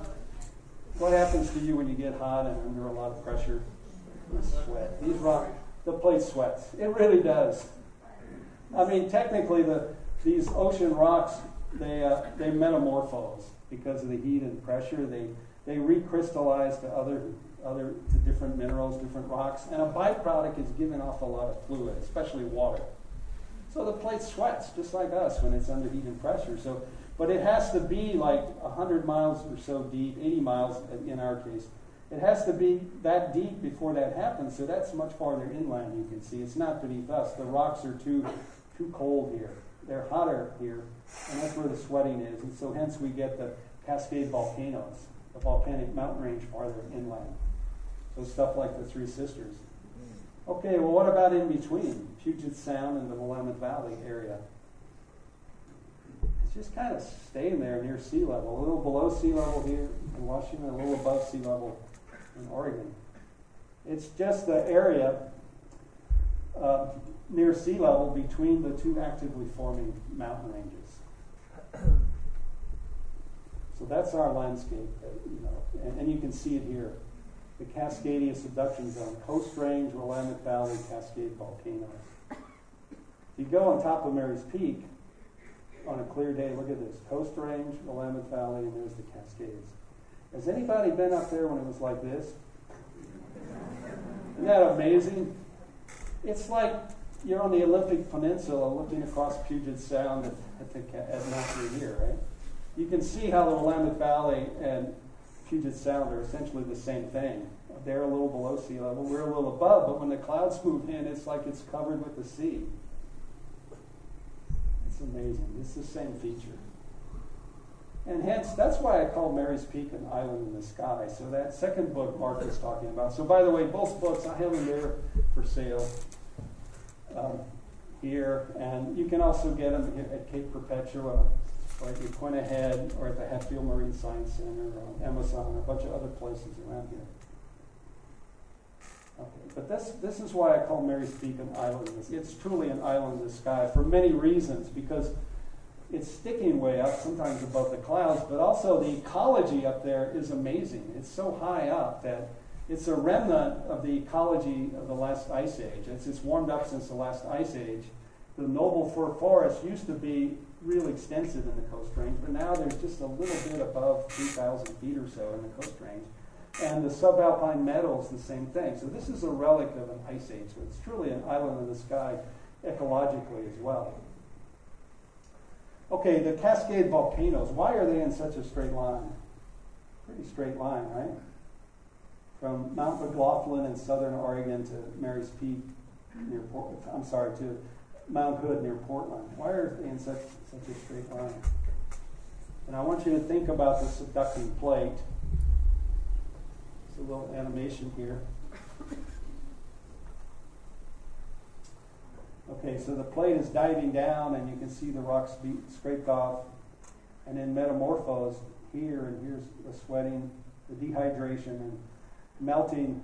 What happens to you when you get hot and under a lot of pressure? You sweat. These rock, the plate sweats. It really does. I mean, technically, the, these ocean rocks they, uh, they metamorphose because of the heat and pressure. They, they recrystallize to other, other to different minerals, different rocks, and a byproduct is giving off a lot of fluid, especially water. So the plate sweats just like us when it's under heat and pressure. So, but it has to be like 100 miles or so deep, 80 miles in our case. It has to be that deep before that happens. So that's much farther inland. You can see it's not beneath us. The rocks are too too cold here. They're hotter here and that's where the sweating is. And so hence we get the Cascade volcanoes, the volcanic mountain range farther inland. So stuff like the Three Sisters. Okay, well, what about in between Puget Sound and the Willamette Valley area? It's just kind of staying there near sea level, a little below sea level here in Washington, a little above sea level in Oregon. It's just the area uh, near sea level between the two actively forming mountain ranges. So that's our landscape, uh, you know, and, and, you can see it here. The Cascadia subduction zone, Coast Range, Willamette Valley, Cascade volcanoes. If you go on top of Mary's Peak on a clear day, look at this. Coast Range, Willamette Valley, and there's the Cascades. Has anybody been up there when it was like this? Isn't that amazing? It's like you're on the Olympic Peninsula looking across Puget Sound at, at, the, at Mount here, right? You can see how the Willamette Valley and Puget Sound are essentially the same thing. They're a little below sea level, we're a little above, but when the clouds move in, it's like it's covered with the sea. It's amazing. It's the same feature. And hence, that's why I call Mary's Peak an island in the sky. So that second book Mark was talking about. So by the way, both books, I have them there for sale um, here. And you can also get them at Cape Perpetua or at Yaquina Head or at the Hatfield Marine Science Center or on Amazon a bunch of other places around here. Okay, but this, this is why I call Mary's Peak an island. It's truly an island in the sky for many reasons because it's sticking way up, sometimes above the clouds, but also the ecology up there is amazing. It's so high up that it's a remnant of the ecology of the last ice age. It's, it's warmed up since the last ice age. The noble fir forest used to be real extensive in the Coast Range, but now there's just a little bit above 3,000 feet or so in the Coast Range. And the subalpine meadow is the same thing. So this is a relic of an ice age. So it's truly an island in the sky ecologically as well. Okay, the Cascade volcanoes. Why are they in such a straight line? Pretty straight line, right? From Mount McLoughlin in southern Oregon to Mary's Peak near Port, I'm sorry, to Mount Hood near Portland. Why are they in such, such a straight line? And I want you to think about the subducting plate. It's a little animation here. Okay, so the plate is diving down, and you can see the rocks be scraped off, and then metamorphosed here, and here's the sweating, the dehydration, and melting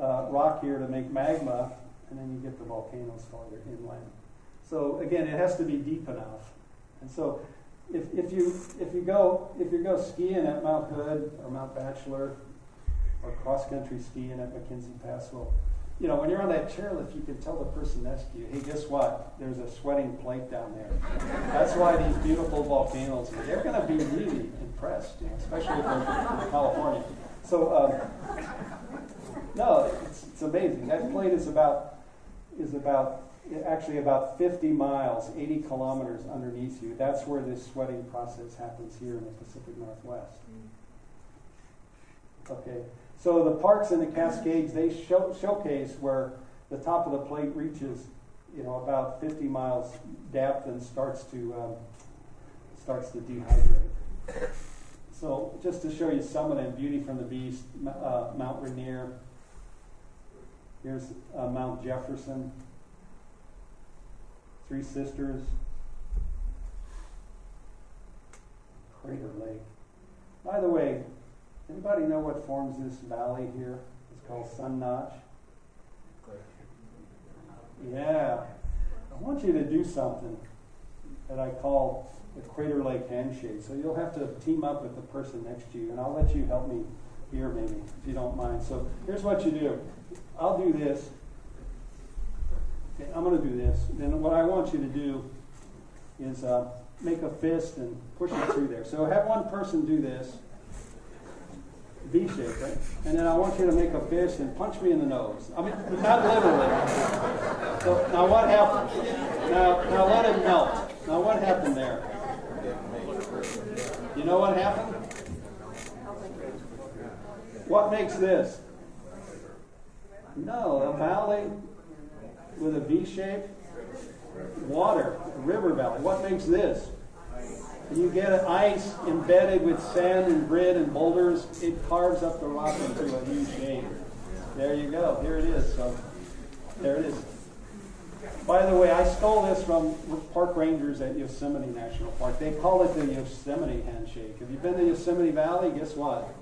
uh, rock here to make magma, and then you get the volcanoes farther inland. So again, it has to be deep enough. And so if, if you if you go if you go skiing at Mount Hood or Mount Bachelor or cross country skiing at McKenzie Pass, well, you know, when you're on that chairlift, you can tell the person next to you, hey, guess what? There's a sweating plate down there. That's why these beautiful volcanoes, they're going to be really impressed, you know, especially if they're from California. So, um, no, it's, it's amazing. That plate is about is about actually about 50 miles, 80 kilometers underneath you. That's where this sweating process happens here in the Pacific Northwest. Okay. So the parks and the Cascades, they show, showcase where the top of the plate reaches, you know, about 50 miles depth and starts to um, starts to dehydrate. So just to show you some of them, Beauty from the Beast, uh, Mount Rainier. Here's uh, Mount Jefferson, Three Sisters, Crater Lake. By the way, Anybody know what forms this valley here? It's called Sun Notch. Yeah. I want you to do something that I call the Crater Lake handshake. So you'll have to team up with the person next to you, and I'll let you help me here, maybe, if you don't mind. So here's what you do I'll do this. Okay, I'm going to do this. Then what I want you to do is uh, make a fist and push it through there. So have one person do this. V shape, right? And then I want you to make a fist and punch me in the nose. I mean, not literally. So now what happened? Now, now let it melt. Now what happened there? You know what happened? What makes this? No, a valley with a V shape, water, river valley. What makes this? you get ice embedded with sand and grit and boulders, it carves up the rock into a new shape. There you go. Here it is. So there it is. By the way, I stole this from park rangers at Yosemite National Park. They call it the Yosemite handshake. Have you been to Yosemite Valley? Guess what?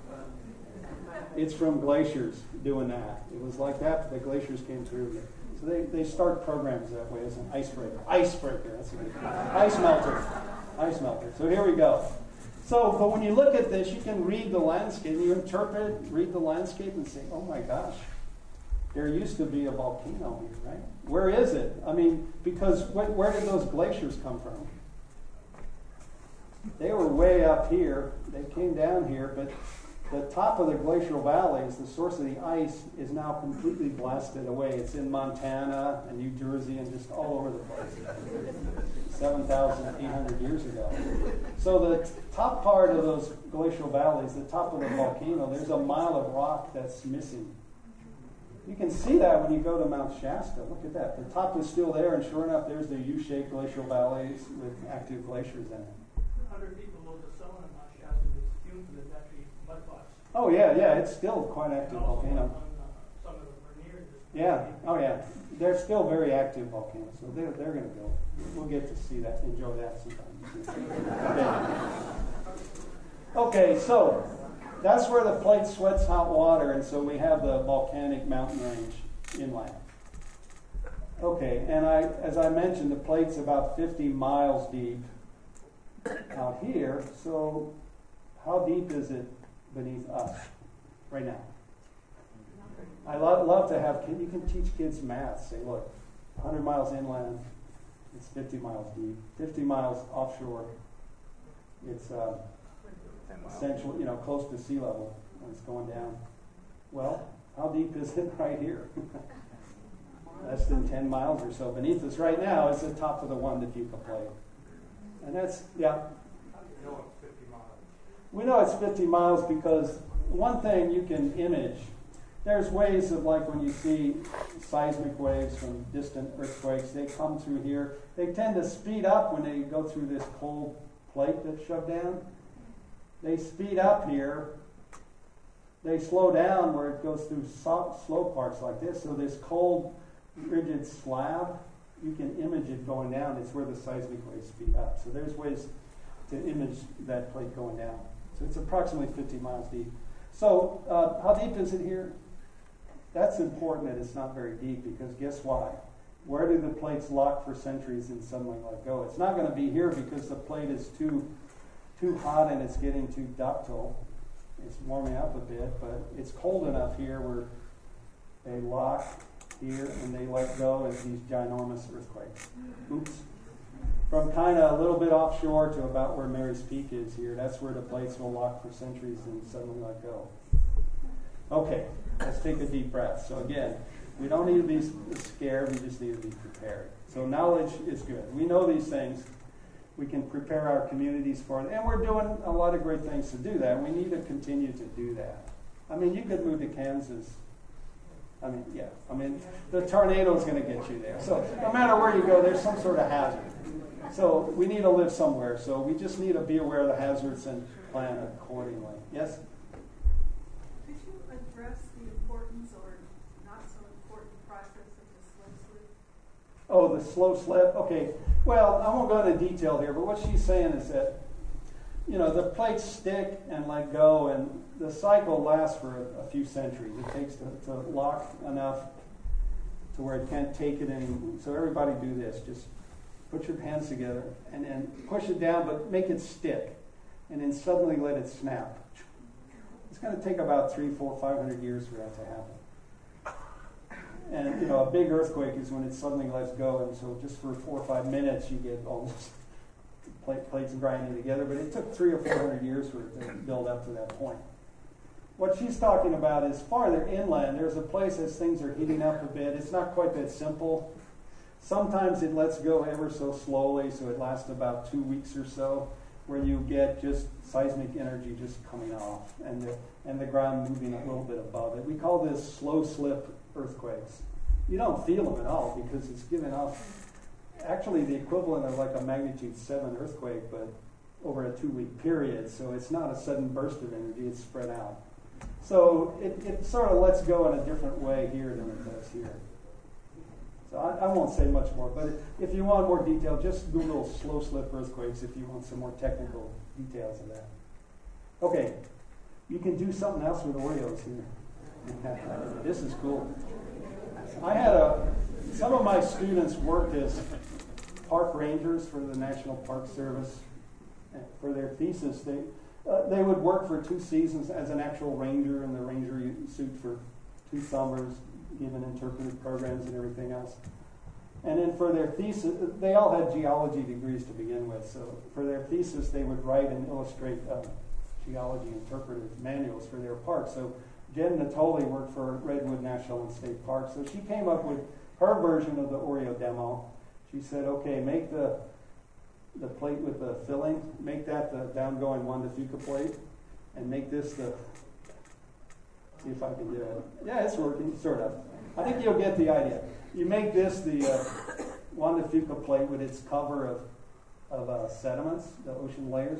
It's from glaciers doing that. It was like that. The glaciers came through. So they, they start programs that way as an icebreaker. Icebreaker. That's a good Ice melter ice melter. So here we go. So, but when you look at this, you can read the landscape, you interpret, read the landscape, and say, oh my gosh, there used to be a volcano here, right? Where is it? I mean, because wh- where did those glaciers come from? They were way up here. They came down here, but the top of the glacial valleys, the source of the ice, is now completely blasted away. It's in Montana and New Jersey and just all over the place. 7,800 years ago. So the top part of those glacial valleys, the top of the volcano, there's a mile of rock that's missing. You can see that when you go to Mount Shasta. Look at that. The top is still there, and sure enough, there's the U-shaped glacial valleys with active glaciers in it. 100 people live the summer in Mount Shasta. It's fumes and it's actually mud Oh yeah, yeah, it's still quite active volcano. Uh, yeah, oh yeah, they're still very active volcanoes, so they're, they're going to go. We'll get to see that, enjoy that sometime. okay, so that's where the plate sweats hot water, and so we have the volcanic mountain range inland. Okay, and I, as I mentioned, the plate's about 50 miles deep out here. So, how deep is it beneath us right now. I love, love to have, you can teach kids math. Say, look, 100 miles inland, it's 50 miles deep. 50 miles offshore, it's uh, essentially, you know, close to sea level. when it's going down. Well, how deep is it right here? Less than 10 miles or so beneath us right now is the top of the Juan de Fuca play. And that's, yeah. Know it's 50 miles. We know it's 50 miles because one thing you can image, there's ways of like when you see seismic waves from distant earthquakes, they come through here. They tend to speed up when they go through this cold plate that's shoved down. They speed up here. They slow down where it goes through slow parts like this. So this cold, rigid slab, you can image it going down. It's where the seismic waves speed up. So there's ways to image that plate going down. So it's approximately 50 miles deep. So uh, how deep is it here? That's important that it's not very deep because guess why? Where do the plates lock for centuries and suddenly let go? It's not going to be here because the plate is too too hot and it's getting too ductile. It's warming up a bit, but it's cold enough here where they lock here and they let go as these ginormous earthquakes. Oops. From kind of a little bit offshore to about where Mary's Peak is here, that's where the plates will lock for centuries and suddenly let go. Okay, let's take a deep breath. So again, we don't need to be scared, we just need to be prepared. So knowledge is good. We know these things. We can prepare our communities for it. And we're doing a lot of great things to do that. We need to continue to do that. I mean, you could move to Kansas. I mean, yeah. I mean, the tornado is going to get you there. So no matter where you go, there's some sort of hazard. So we need to live somewhere. So we just need to be aware of the hazards and plan accordingly. Yes? Could you address the importance or not so important process of the slow slip? Oh, the slow slip? Okay. Well, I won't go into detail here, but what she's saying is that, you know, the plates stick and let go, and the cycle lasts for a, a few centuries. It takes to, to, lock enough to where it can't take it anymore. So everybody do this. Just put your hands together and then push it down, but make it stick. And then suddenly let it snap. It's going to take about three, four, five hundred years for that to happen. And you know, a big earthquake is when it suddenly lets go, and so just for four or five minutes you get almost plate, plates grinding together. But it took three or four hundred years for it to build up to that point. What she's talking about is farther inland. There's a place as things are heating up a bit. It's not quite that simple. Sometimes it lets go ever so slowly, so it lasts about two weeks or so, where you get just seismic energy just coming off and the, and the ground moving a little bit above it. We call this slow slip earthquakes. You don't feel them at all because it's giving off actually the equivalent of like a magnitude 7 earthquake, but over a two week period. So it's not a sudden burst of energy, it's spread out. So it, it sort of lets go in a different way here than it does here. So I, I, won't say much more, but if you want more detail, just Google slow slip earthquakes if you want some more technical details of that. Okay, you can do something else with Oreos here. this is cool. I had a some of my students worked as park rangers for the National Park Service. For their thesis, they uh, they would work for two seasons as an actual ranger in the ranger suit for two summers, given interpretive programs and everything else. And then for their thesis, they all had geology degrees to begin with. So for their thesis, they would write and illustrate uh, geology interpretive manuals for their park. So Jen Natoli worked for Redwood National and State Park, so she came up with her version of the Oreo demo. She said, okay, make the the plate with the filling, make that the downgoing Juan de Fuca plate, and make this the, see if I can do it. Yeah, it's working, sort of. I think you'll get the idea. You make this the uh, de Fuca plate with its cover of, of uh, sediments, the ocean layers,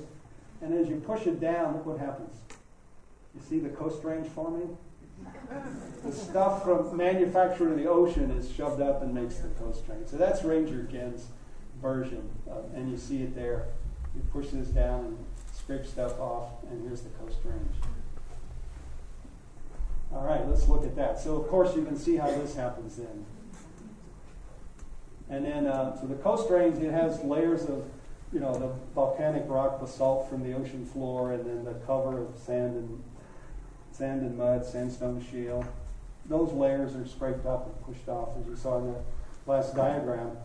and as you push it down, look what happens. You see the coast range forming? The stuff from manufactured in the ocean is shoved up and makes the coast range. So that's Ranger Jen's version, of, and you see it there. You push this down and scrape stuff off, and here's the coast range. All right, let's look at that. So, of course, you can see how this happens then. And then, uh, so the coast range, it has layers of you know, the volcanic rock basalt from the ocean floor, and then the cover of sand and sand and mud, sandstone shale. Those layers are scraped up and pushed off, as you saw in the last diagram.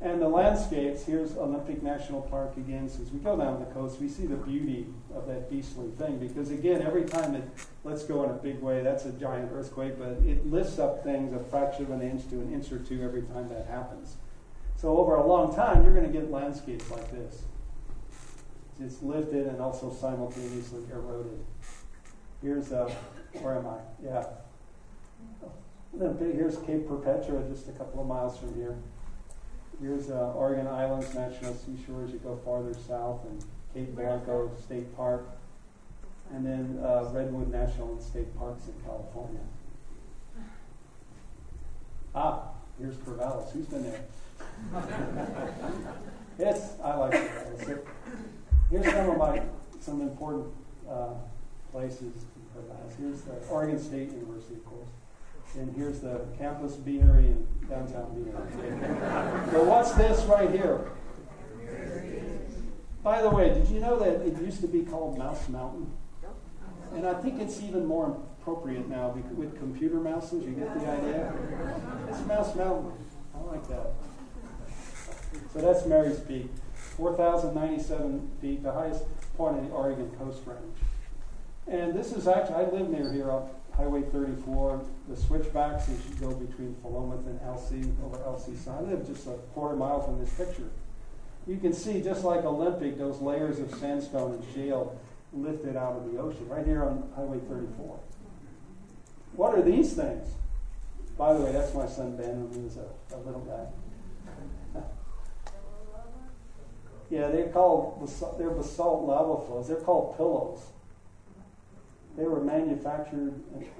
And the landscapes, here's Olympic National Park again. So as we go down the coast, we see the beauty of that beastly thing. Because again, every time it lets go in a big way, that's a giant earthquake, but it lifts up things a fraction of an inch to an inch or two every time that happens. So over a long time, you're going to get landscapes like this. It's lifted and also simultaneously eroded. Here's, uh, where am I? Yeah. Here's Cape Perpetua, just a couple of miles from here. Here's uh, Oregon Islands National Seashore as you go farther south, and Cape Blanco State Park, and then uh, Redwood National and State Parks in California. Ah, here's Corvallis. Who's been there? yes, I like Corvallis. Here's some of my some important uh, places in Corvallis. Here's the Oregon State University, of course. And here's the campus beanery in downtown beanery. so what's this right here? By the way, did you know that it used to be called Mouse Mountain? And I think it's even more appropriate now with computer mouses. You get the idea? It's Mouse Mountain. I like that. So that's Mary's Peak, 4,097 feet, the highest point in the Oregon Coast Range. And this is actually, I live near here on Highway 34, the switchbacks you go between Philomath and Alsea over Alsea side. I live just a quarter mile from this picture. You can see, just like Olympic, those layers of sandstone and shale lifted out of the ocean, right here on Highway 34. What are these things? By the way, that's my son Ben, who is a, a little guy. Yeah, they're called they're basalt lava flows. They're called pillows. They were manufactured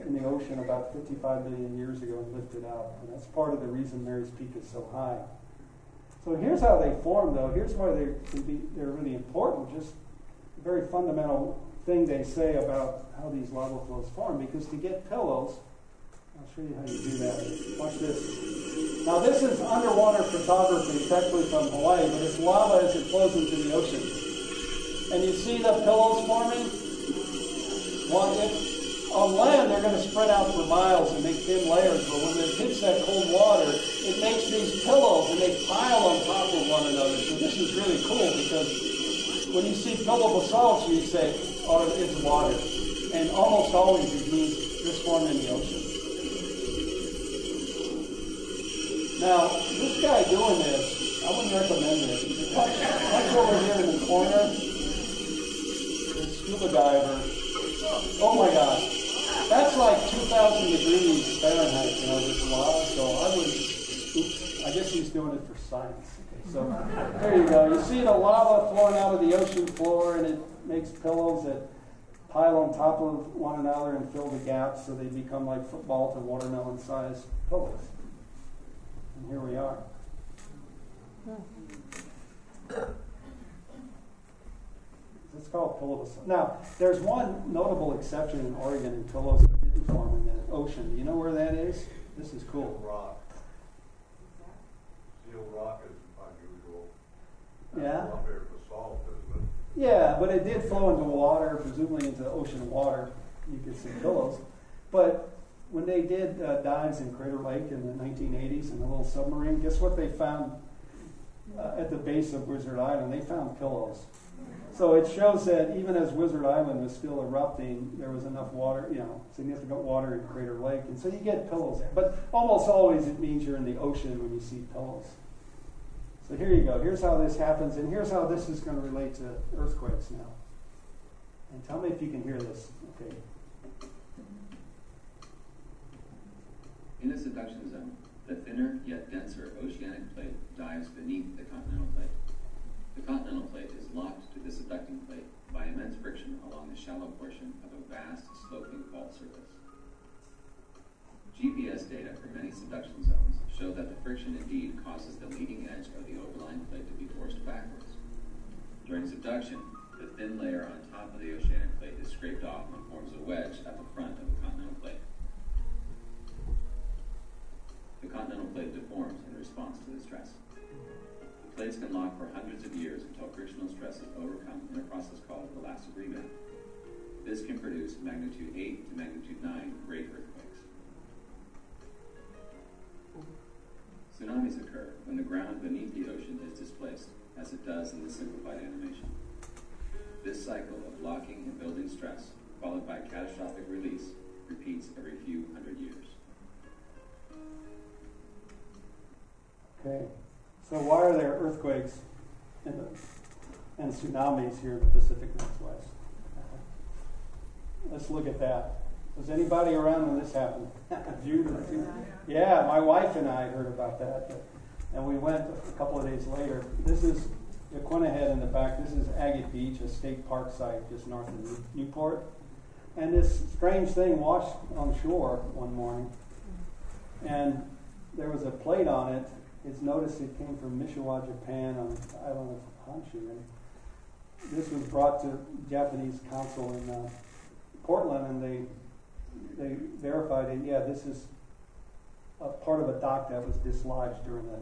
in the ocean about 55 million years ago and lifted out. And that's part of the reason Mary's Peak is so high. So here's how they form, though. Here's why they can be, they're really important. Just a very fundamental thing they say about how these lava flows form. Because to get pillows, I'll show you how you do that. Watch this. Now this is underwater photography, actually from Hawaii, but it's lava as it flows into the ocean. And you see the pillows forming? Well, if on land they're going to spread out for miles and make thin layers, but when it hits that cold water, it makes these pillows and they pile on top of one another. So this is really cool because when you see pillow basalts, you say, oh, it's water. And almost always it means this formed in the ocean. Now, this guy doing this, I wouldn't recommend this. Watch over here in the corner. This scuba diver Oh my gosh. That's like 2,000 degrees Fahrenheit, you know, this lava. So I would, oops, I guess he's doing it for science. So there you go. You see the lava flowing out of the ocean floor, and it makes pillows that pile on top of one another and fill the gaps so they become like football to watermelon sized pillows. And here we are. It's called pillows. Now, there's one notable exception in Oregon in pillows that didn't form in the ocean. Do you know where that is? This is cool. Rock. Seal rock is unusual. Yeah. Basalt, isn't it? Yeah, but it did flow into water, presumably into ocean water. You could see pillows. But when they did uh, dives in Crater Lake in the 1980s in a little submarine, guess what they found uh, at the base of Wizard Island? They found pillows. So it shows that even as Wizard Island was still erupting, there was enough water, you know, significant water in Crater Lake. And so you get pillows there. But almost always it means you're in the ocean when you see pillows. So here you go. Here's how this happens, and here's how this is going to relate to earthquakes now. And tell me if you can hear this. Okay. In a subduction zone, the thinner yet denser oceanic plate dives beneath the continental plate. The continental plate is locked to the subducting plate by immense friction along the shallow portion of a vast sloping fault surface. GPS data from many subduction zones show that the friction indeed causes the leading edge of the overlying plate to be forced backwards. During subduction, the thin layer on top of the oceanic plate is scraped off and forms a wedge at the front of the continental plate. The continental plate deforms in response to the stress. The Plates can lock for hundreds of years until frictional stress is overcome in a process called elastic rebound. This can produce magnitude 8 to magnitude 9 great earthquakes. Tsunamis occur when the ground beneath the ocean is displaced, as it does in the simplified animation. This cycle of locking and building stress, followed by catastrophic release, repeats every few hundred years. Okay, so why are there earthquakes the, and tsunamis here in the Pacific Northwest? Let's look at that. Was anybody around when this happened? yeah, my wife and I heard about that, and we went a couple of days later. This is Yaquina in the back. This is Agate Beach, a state park site just north of Newport. And this strange thing washed on shore one morning, and there was a plate on it it's noticed it came from Misawa, Japan, on the island of Honshu. And this was brought to Japanese consul in uh, Portland, and they they verified it. Yeah, this is a part of a dock that was dislodged during the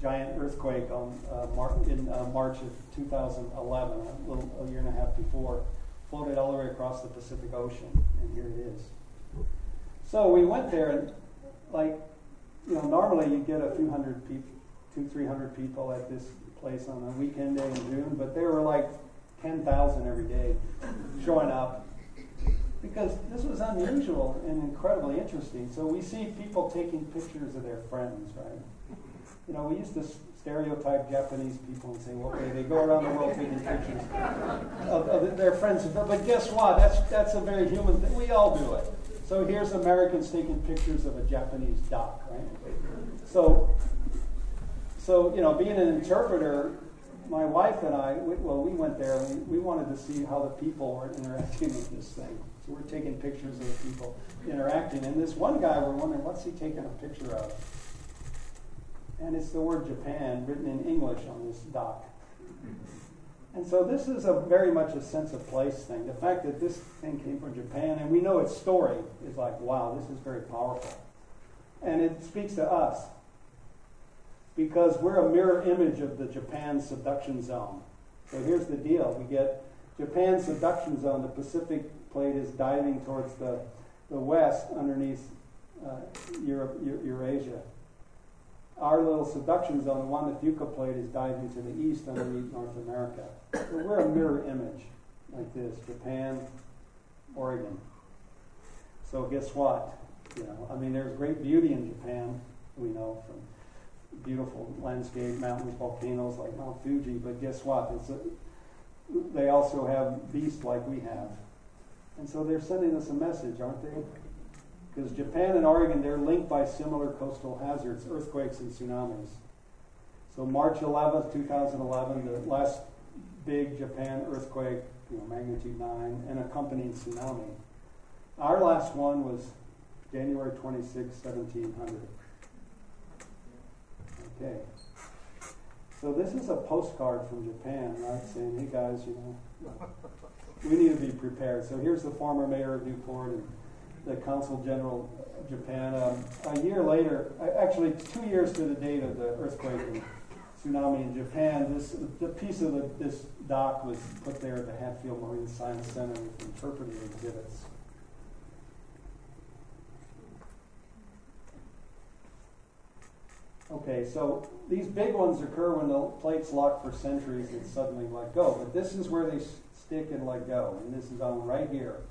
giant earthquake on uh, Mar- in uh, March of 2011, a little a year and a half before, floated all the way across the Pacific Ocean, and here it is. So we went there, and like you know, normally you get a few hundred people, two, three hundred people at this place on a weekend day in June, but there were like 10,000 every day showing up because this was unusual and incredibly interesting. So we see people taking pictures of their friends, right? You know, we used to stereotype Japanese people and say, well, okay, they go around the world taking pictures of, of their friends. But guess what? That's, that's a very human thing. We all do it. So here's Americans taking pictures of a Japanese dock, right? So, so you know, being an interpreter, my wife and I, we, well, we went there. We, we wanted to see how the people were interacting with this thing. So we're taking pictures of the people interacting. And this one guy, we're wondering, what's he taking a picture of? And it's the word Japan written in English on this dock. And so this is a very much a sense of place thing. The fact that this thing came from Japan and we know its story is like, wow, this is very powerful. And it speaks to us because we're a mirror image of the Japan subduction zone. So here's the deal. We get Japan subduction zone. The Pacific plate is diving towards the, the west underneath uh, Europe, Eurasia our little subduction zone, the Juan de Fuca plate is diving to the east underneath North America. So we're a mirror image like this Japan, Oregon. So guess what? You know, I mean, there's great beauty in Japan, we know from beautiful landscape, mountains, volcanoes like Mount Fuji, but guess what? A, they also have beasts like we have. And so they're sending us a message, aren't they? Because Japan and Oregon, they're linked by similar coastal hazards, earthquakes and tsunamis. So March 11th, 2011, the last big Japan earthquake, you know, magnitude 9, and accompanying tsunami. Our last one was January 26, 1700. Okay. So this is a postcard from Japan, right? Saying, hey guys, you know, we need to be prepared. So here's the former mayor of Newport and the Consul General of Japan. Um, a year later, actually two years to the date of the earthquake and tsunami in Japan, this the piece of the, this dock was put there at the Hatfield Marine Science Center with interpretive exhibits. Okay, so these big ones occur when the plates lock for centuries and suddenly let go. But this is where they stick and let go. And this is on right here.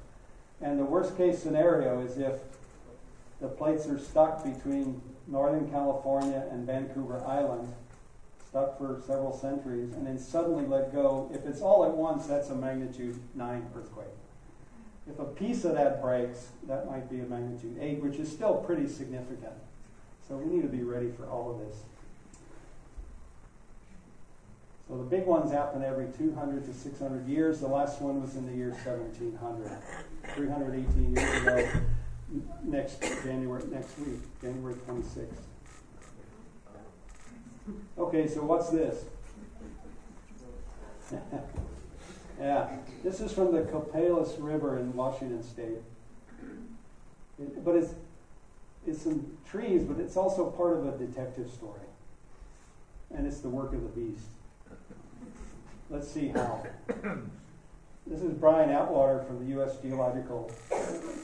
And the worst case scenario is if the plates are stuck between Northern California and Vancouver Island, stuck for several centuries, and then suddenly let go. If it's all at once, that's a magnitude 9 earthquake. If a piece of that breaks, that might be a magnitude 8, which is still pretty significant. So we need to be ready for all of this. So the big ones happen every 200 to 600 years. The last one was in the year 1700, 318 years ago. Next January, next week, January 26th. Okay, so what's this? yeah, this is from the Copalis River in Washington State. It, but it's it's some trees, but it's also part of a detective story, and it's the work of the beast. Let's see how. this is Brian Atwater from the U.S. Geological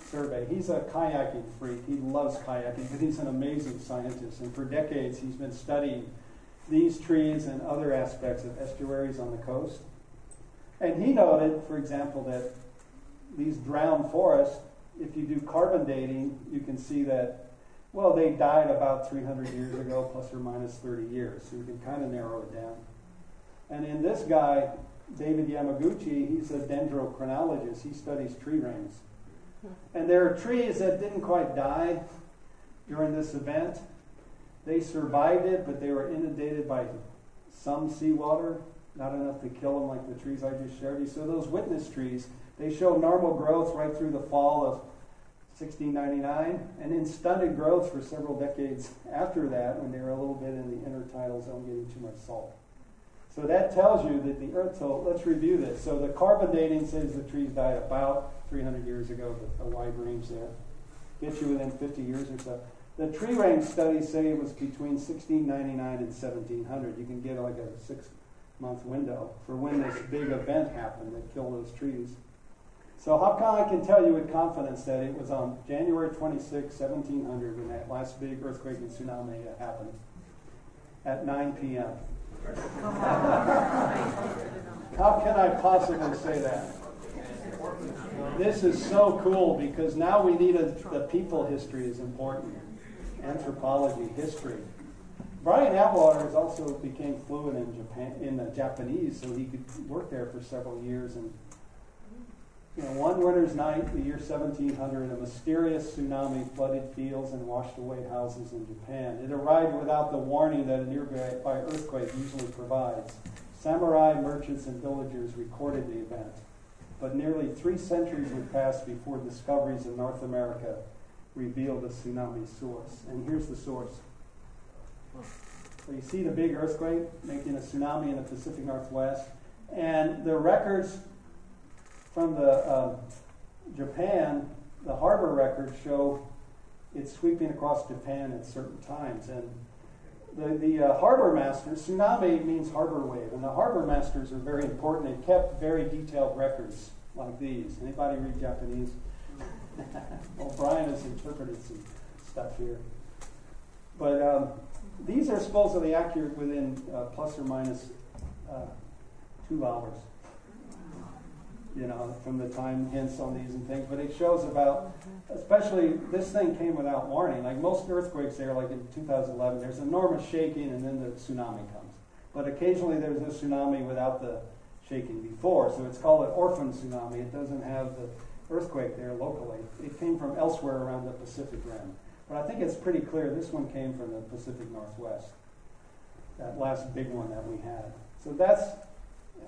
Survey. He's a kayaking freak. He loves kayaking, but he's an amazing scientist. And for decades, he's been studying these trees and other aspects of estuaries on the coast. And he noted, for example, that these drowned forests, if you do carbon dating, you can see that, well, they died about 300 years ago, plus or minus 30 years. So you can kind of narrow it down. And in this guy, David Yamaguchi, he's a dendrochronologist. He studies tree rings. And there are trees that didn't quite die during this event. They survived it, but they were inundated by some seawater, not enough to kill them like the trees I just showed you. So those witness trees, they show normal growth right through the fall of 1699, and then stunted growth for several decades after that, when they were a little bit in the intertidal zone getting too much salt. So that tells you that the Earth, so let's review this. So the carbon dating says the trees died about 300 years ago, a wide range there. Gets you within 50 years or so. The tree range studies say it was between 1699 and 1700. You can get like a six month window for when this big event happened that killed those trees. So how I can tell you with confidence that it was on January 26, 1700 when that last big earthquake and tsunami happened at 9 p.m.? How can I possibly say that? This is so cool because now we need a, the people history is important. Anthropology, history. Brian Atwater also became fluent in Japan in the Japanese, so he could work there for several years. And you know, one winter's night, the year 1700, a mysterious tsunami flooded fields and washed away houses in Japan. It arrived without the warning that a nearby earthquake usually provides. Samurai, merchants, and villagers recorded the event. But nearly three centuries would pass before discoveries in North America revealed the tsunami source. And here's the source. So you see the big earthquake making a tsunami in the Pacific Northwest. And the records from the um, Japan, the harbor records show it's sweeping across Japan at certain times. And the, the uh, harbor masters, tsunami means harbor wave, and the harbor masters are very important. They kept very detailed records like these. Anybody read Japanese? well, Brian has interpreted some stuff here. But um, these are supposedly accurate within uh, plus or minus uh, two hours you know, from the time hints on these and things, but it shows about, especially this thing came without warning. Like most earthquakes there, like in 2011, there's enormous shaking and then the tsunami comes. But occasionally there's a tsunami without the shaking before, so it's called an orphan tsunami. It doesn't have the earthquake there locally. It came from elsewhere around the Pacific Rim. But I think it's pretty clear this one came from the Pacific Northwest, that last big one that we had. So that's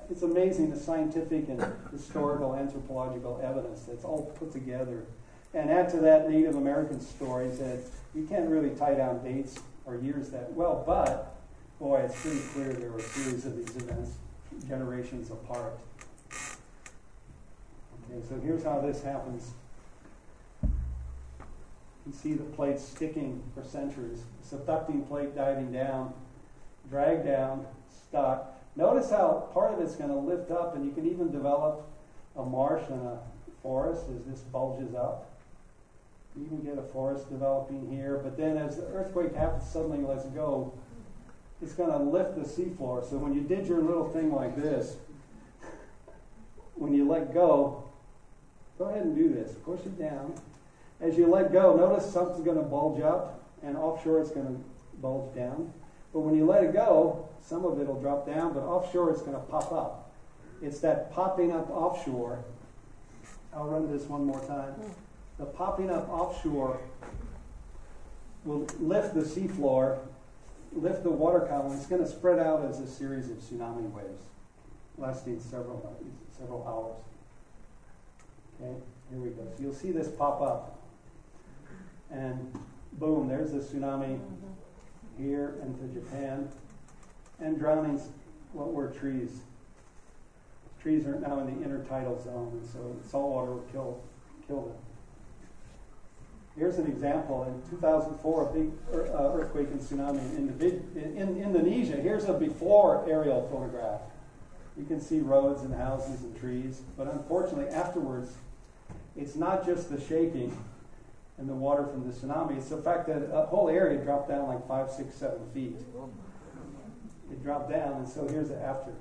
it's amazing the scientific and historical anthropological evidence that's all put together. And add to that Native American stories that you can't really tie down dates or years that well, but boy, it's pretty clear there were a series of these events generations apart. Okay, so here's how this happens. You see the plate sticking for centuries, subducting plate diving down, dragged down, stuck, Notice how part of it's going to lift up, and you can even develop a marsh and a forest as this bulges up. You can get a forest developing here, but then as the earthquake happens, suddenly lets go. It's going to lift the seafloor. So when you did your little thing like this, when you let go, go ahead and do this. Push it down. As you let go, notice something's going to bulge up, and offshore it's going to bulge down. But when you let it go, some of it will drop down, but offshore it's going to pop up. It's that popping up offshore. I'll run this one more time. Hmm. The popping up offshore will lift the seafloor, lift the water column. It's going to spread out as a series of tsunami waves, lasting several several hours. Okay, here we go. So you'll see this pop up, and boom, there's the tsunami mm-hmm. Here into Japan and drownings, what were trees? Trees are now in the intertidal zone, and so salt water will kill, kill them. Here's an example. In 2004, a big uh, earthquake and tsunami in, in Indonesia. Here's a before aerial photograph. You can see roads and houses and trees, but unfortunately, afterwards, it's not just the shaking and the water from the tsunami, it's the fact that a whole area dropped down like five, six, seven feet. It dropped down, and so here's the after.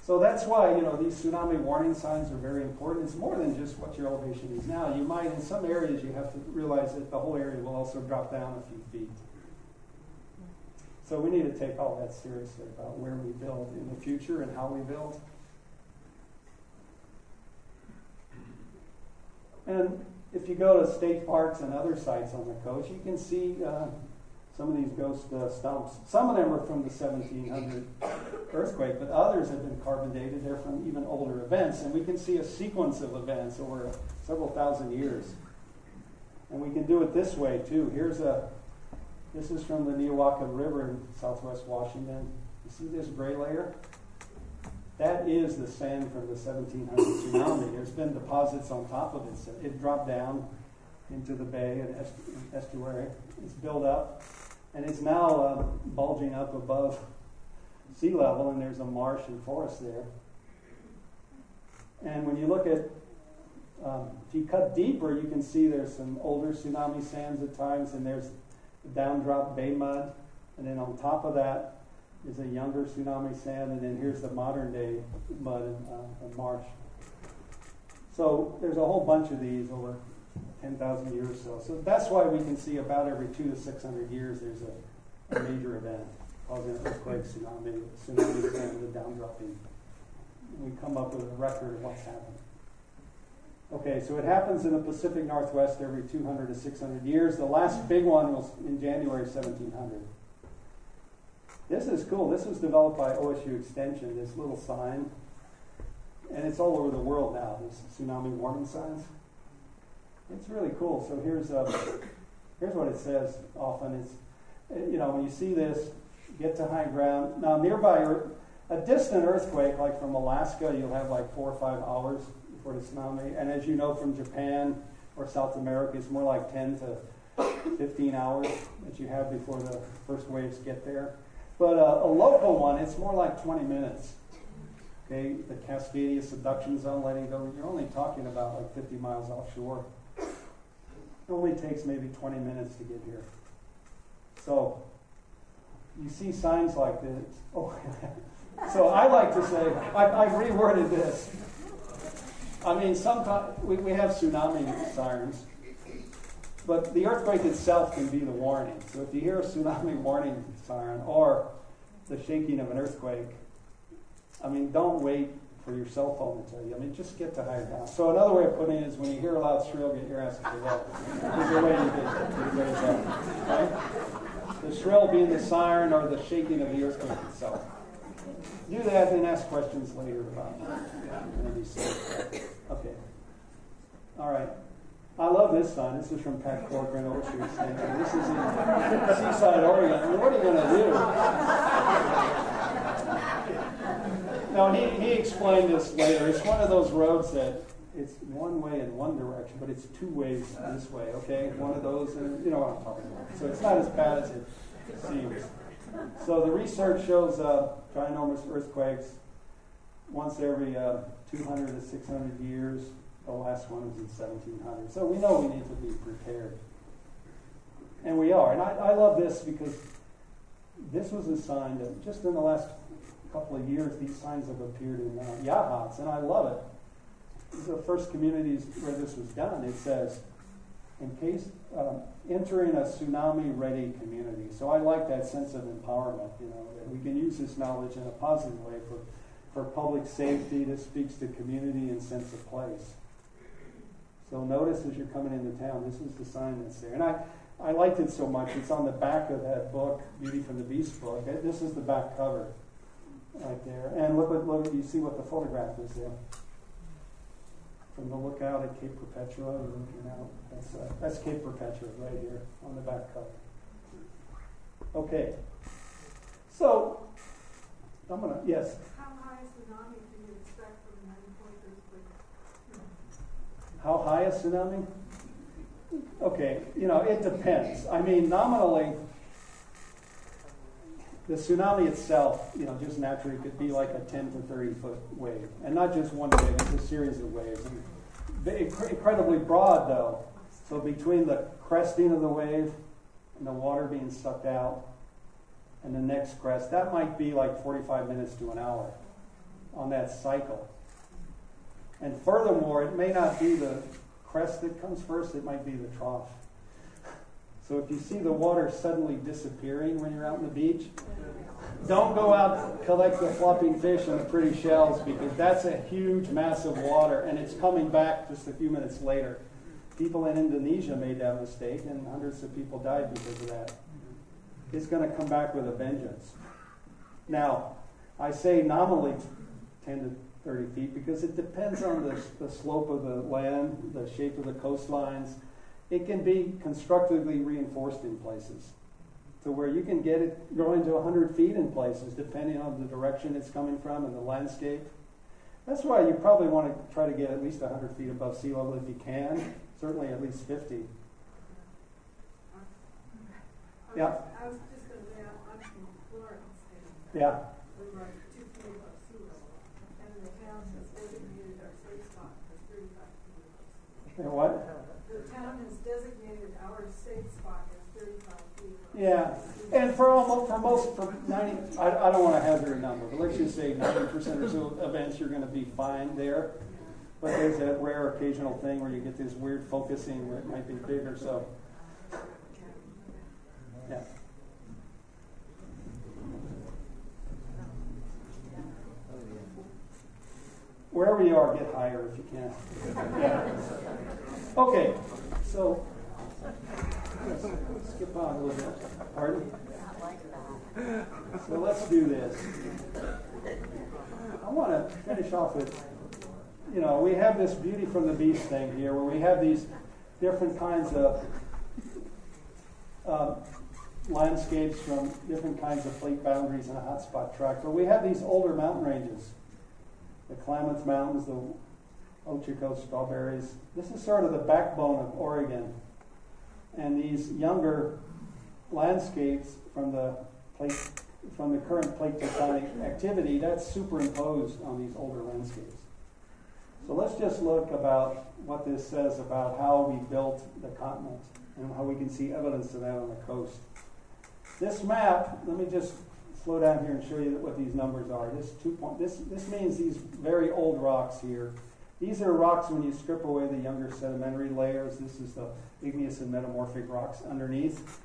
So that's why, you know, these tsunami warning signs are very important. It's more than just what your elevation is now. You might, in some areas, you have to realize that the whole area will also drop down a few feet. So we need to take all that seriously about where we build in the future and how we build. And if you go to state parks and other sites on the coast, you can see uh, some of these ghost uh, stumps. Some of them are from the 1700 earthquake, but others have been carbon dated. They're from even older events, and we can see a sequence of events over several thousand years. And we can do it this way too. Here's a this is from the Niawiakum River in southwest Washington. You see this gray layer? That is the sand from the 1700 tsunami. There's been deposits on top of it. So it dropped down into the bay and estuary. It's built up, and it's now uh, bulging up above sea level, and there's a marsh and forest there. And when you look at, um, if you cut deeper, you can see there's some older tsunami sands at times, and there's downdrop bay mud, and then on top of that is a younger tsunami sand, and then here's the modern day mud and, uh, and marsh. So there's a whole bunch of these over 10,000 years or so. So that's why we can see about every two to 600 years there's a, a major event causing an earthquake, tsunami, tsunami sand, the downdropping. We come up with a record of what's happened. Okay, so it happens in the Pacific Northwest every 200 to 600 years. The last big one was in January 1700. This is cool. This was developed by OSU Extension, this little sign. And it's all over the world now, these tsunami warning signs. It's really cool. So here's, uh, here's what it says often. It's, you know, when you see this, get to high ground. Now, nearby, a distant earthquake, like from Alaska, you'll have like four or five hours before the tsunami. And as you know from Japan or South America, it's more like 10 to 15 hours that you have before the first waves get there. But uh, a local one, it's more like 20 minutes. Okay, the Cascadia subduction zone letting go, you're only talking about like 50 miles offshore. It only takes maybe 20 minutes to get here. So you see signs like this. Oh, so I like to say, I, I've reworded this. I mean, sometimes we, we have tsunami sirens, but the earthquake itself can be the warning. So if you hear a tsunami warning siren or the shaking of an earthquake, I mean, don't wait for your cell phone to tell you. I mean, just get to higher ground. So another way of putting it is when you hear a loud shrill, get your ass to help. There's a way to get, up. Right? The shrill being the siren or the shaking of the earthquake itself. Do that and ask questions later about it. Okay. All right. I love this sign. This is from Pat Corcoran, OSU Extension. This is in Seaside, Oregon. I mean, what are you going to do? Now, he, he explained this later. It's one of those roads that it's one way in one direction, but it's two ways this way, okay? One of those, and you know what I'm talking about. So it's not as bad as it seems. So the research shows uh, ginormous earthquakes once every uh, 200 to 600 years. The last one was in 1700. So we know we need to be prepared. And we are. And I, I love this because this was a sign that just in the last couple of years, these signs have appeared in uh, Yachats, and I love it. The first communities where this was done. It says, in case um, entering a tsunami ready community. So I like that sense of empowerment, you know, that we can use this knowledge in a positive way for, for public safety. This speaks to community and sense of place. So notice as you're coming into town, this is the sign that's there. And I, I liked it so much. It's on the back of that book, Beauty from the Beast book. This is the back cover right there. And look what look you see what the photograph is there. From the lookout at Cape Perpetua, looking out. That's, uh, that's Cape Perpetua right here on the back cover. Okay. So, I'm going to, yes? How high do you expect from the 9 earthquake? How high a tsunami? Okay, you know, it depends. I mean, nominally, the tsunami itself, you know, just naturally could be like a 10 to 30 foot wave. And not just one wave, it's a series of waves. Incredibly broad, though. So between the cresting of the wave and the water being sucked out and the next crest, that might be like 45 minutes to an hour on that cycle. And furthermore, it may not be the crest that comes first, it might be the trough. So if you see the water suddenly disappearing when you're out on the beach, don't go out collect the flopping fish and the pretty shells because that's a huge mass of water and it's coming back just a few minutes later. People in Indonesia made that mistake and hundreds of people died because of that. It's going to come back with a vengeance. Now, I say nominally 10 to 30 feet because it depends on the, the slope of the land, the shape of the coastlines. It can be constructively reinforced in places to where you can get it growing to 100 feet in places depending on the direction it's coming from and the landscape. That's why you probably want to try to get at least 100 feet above sea level if you can, certainly at least 50. Yeah. I was just gonna say, I'm I'm from Florence, uh, Yeah. we were two feet above sea level, and the town has designated our safe spot as thirty-five feet above sea And what? The town has designated our safe spot as thirty-five feet. Yeah. And for almost, for most, for 90, I, I don't want to hazard a number, but let's just say 90% or so events you're going to be fine there. But there's that rare occasional thing where you get this weird focusing where it might be bigger, so. Yeah. Wherever you are, get higher if you can. Yeah. Okay, so let's skip on a little bit. Pardon? So let's do this. I want to finish off with, you know, we have this beauty from the beast thing here, where we have these different kinds of um, landscapes from different kinds of plate boundaries and a hotspot track. But we have these older mountain ranges, the Klamath Mountains, the Ochoco Strawberries. This is sort of the backbone of Oregon. And these younger landscapes from the plate, from the current plate tectonic activity, that's superimposed on these older landscapes. So let's just look about what this says about how we built the continent and how we can see evidence of that on the coast. This map, let me just slow down here and show you what these numbers are. This two point, this this means these very old rocks here. These are rocks when you strip away the younger sedimentary layers. This is the igneous and metamorphic rocks underneath.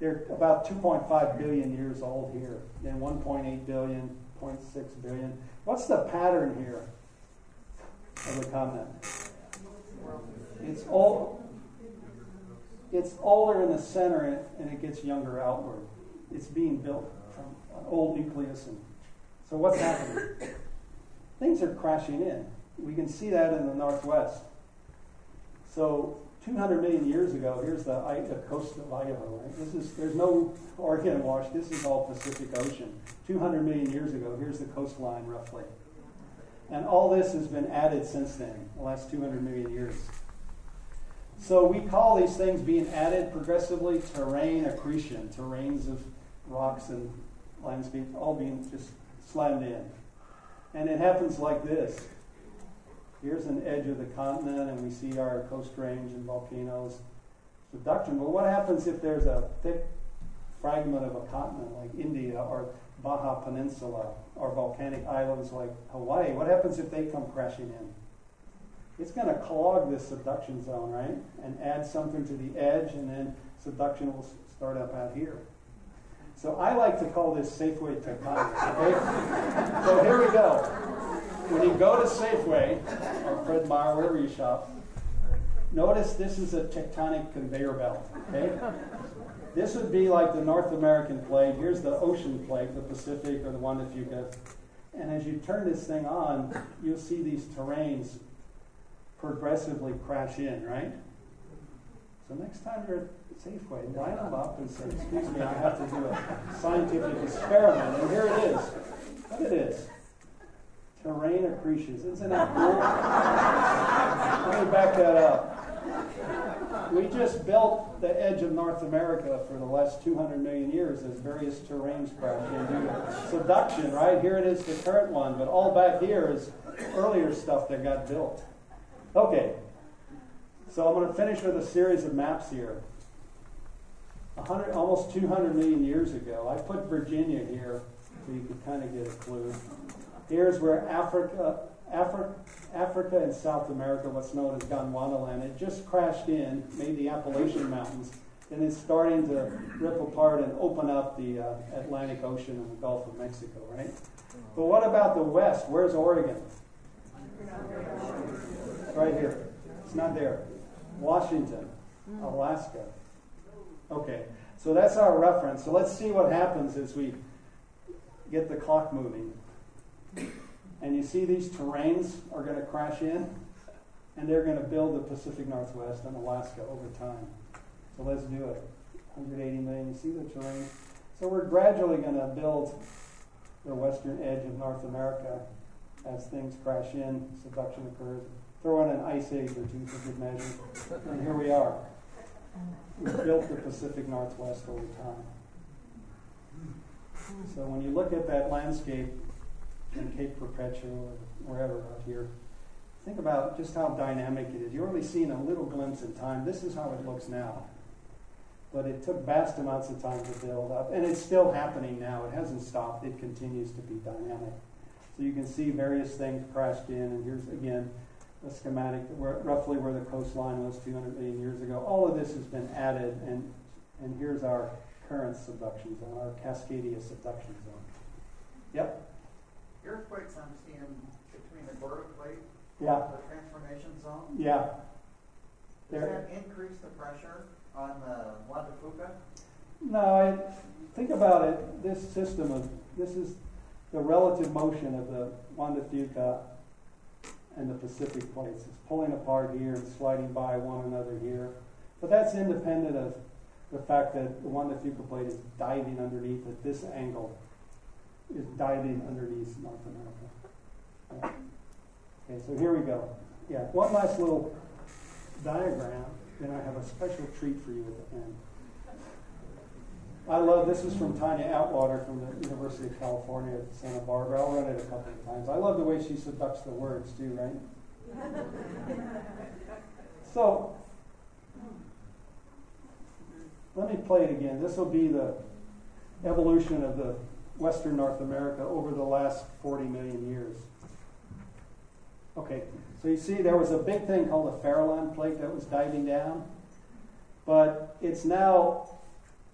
They're about 2.5 billion years old here, and 1.8 billion, 0.6 billion. What's the pattern here of the continent? It's old. It's older in the center and it gets younger outward. It's being built old nucleus. And so what's happening? Things are crashing in. We can see that in the northwest. So 200 million years ago, here's the, the coast of Idaho. Right? This is there's no Oregon wash. This is all Pacific Ocean. 200 million years ago, here's the coastline roughly. And all this has been added since then, the last 200 million years. So we call these things being added progressively terrane accretion, terranes of rocks and landscape all being just slammed in. And it happens like this. Here's an edge of the continent, and we see our coast range and volcanoes. Subduction. But what happens if there's a thick fragment of a continent like India or Baja Peninsula or volcanic islands like Hawaii? What happens if they come crashing in? It's going to clog this subduction zone, right? And add something to the edge, and then subduction will start up out here. So I like to call this Safeway tectonics, okay? so here we go. When you go to Safeway, or Fred Meyer, wherever you shop, notice this is a tectonic conveyor belt, okay? This would be like the North American plate. Here's the ocean plate, the Pacific or the Juan de Fuca. And as you turn this thing on, you'll see these terranes progressively crash in, right? So next time you're Safeway, line them up and say, excuse me, I have to do a scientific experiment. And here it is. What it is. Terrane accretions. Isn't that cool? Let me back that up. we just built the edge of North America for the last 200 million years as various terranes crash into subduction, right? Here it is, the current one, but all back here is earlier stuff that got built. Okay, so I'm going to finish with a series of maps here. 100, almost 200 million years ago, I put Virginia here so you could kind of get a clue. Here's where Africa, Africa, Africa and South America, what's known as Gondwanaland, it just crashed in, made the Appalachian Mountains, and it's starting to rip apart and open up the uh, Atlantic Ocean and the Gulf of Mexico, right? But what about the West? Where's Oregon? Right here. It's not there. Washington, Alaska. Okay, so that's our reference. So let's see what happens as we get the clock moving. And you see these terranes are going to crash in, and they're going to build the Pacific Northwest and Alaska over time. So let's do it. 180 million. You see the terrane? So we're gradually going to build the western edge of North America as things crash in, subduction occurs. Throw in an ice age or two for good measure. And here we are. We've built the Pacific Northwest over time. So when you look at that landscape in Cape Perpetua or wherever out here, think about just how dynamic it is. You're only seeing a little glimpse in time. This is how it looks now. But it took vast amounts of time to build up, and it's still happening now. It hasn't stopped. It continues to be dynamic. So you can see various things crashed in, and here's again a schematic where, roughly where the coastline was 200 million years ago. All of this has been added, and and here's our current subduction zone, our Cascadia subduction zone. Yep. Earthquakes I'm seeing between the Gorda Plate, Yeah. the transformation zone. Yeah. Does There. that increase the pressure on the Juan de Fuca? No, I, think about it. This system of this is the relative motion of the Juan de Fuca and the Pacific plates. It's pulling apart here and sliding by one another here. But that's independent of the fact that the Juan de Fuca plate is diving underneath at this angle, is diving underneath North America. Okay, so here we go. Yeah, one last little diagram, then I have a special treat for you at the end. I love this is from Tanya Atwater from the University of California at Santa Barbara. I'll run it a couple of times. I love the way she subducts the words too, right? so let me play it again. This will be the evolution of the Western North America over the last 40 million years. Okay, so you see there was a big thing called the Farallon plate that was diving down, but it's now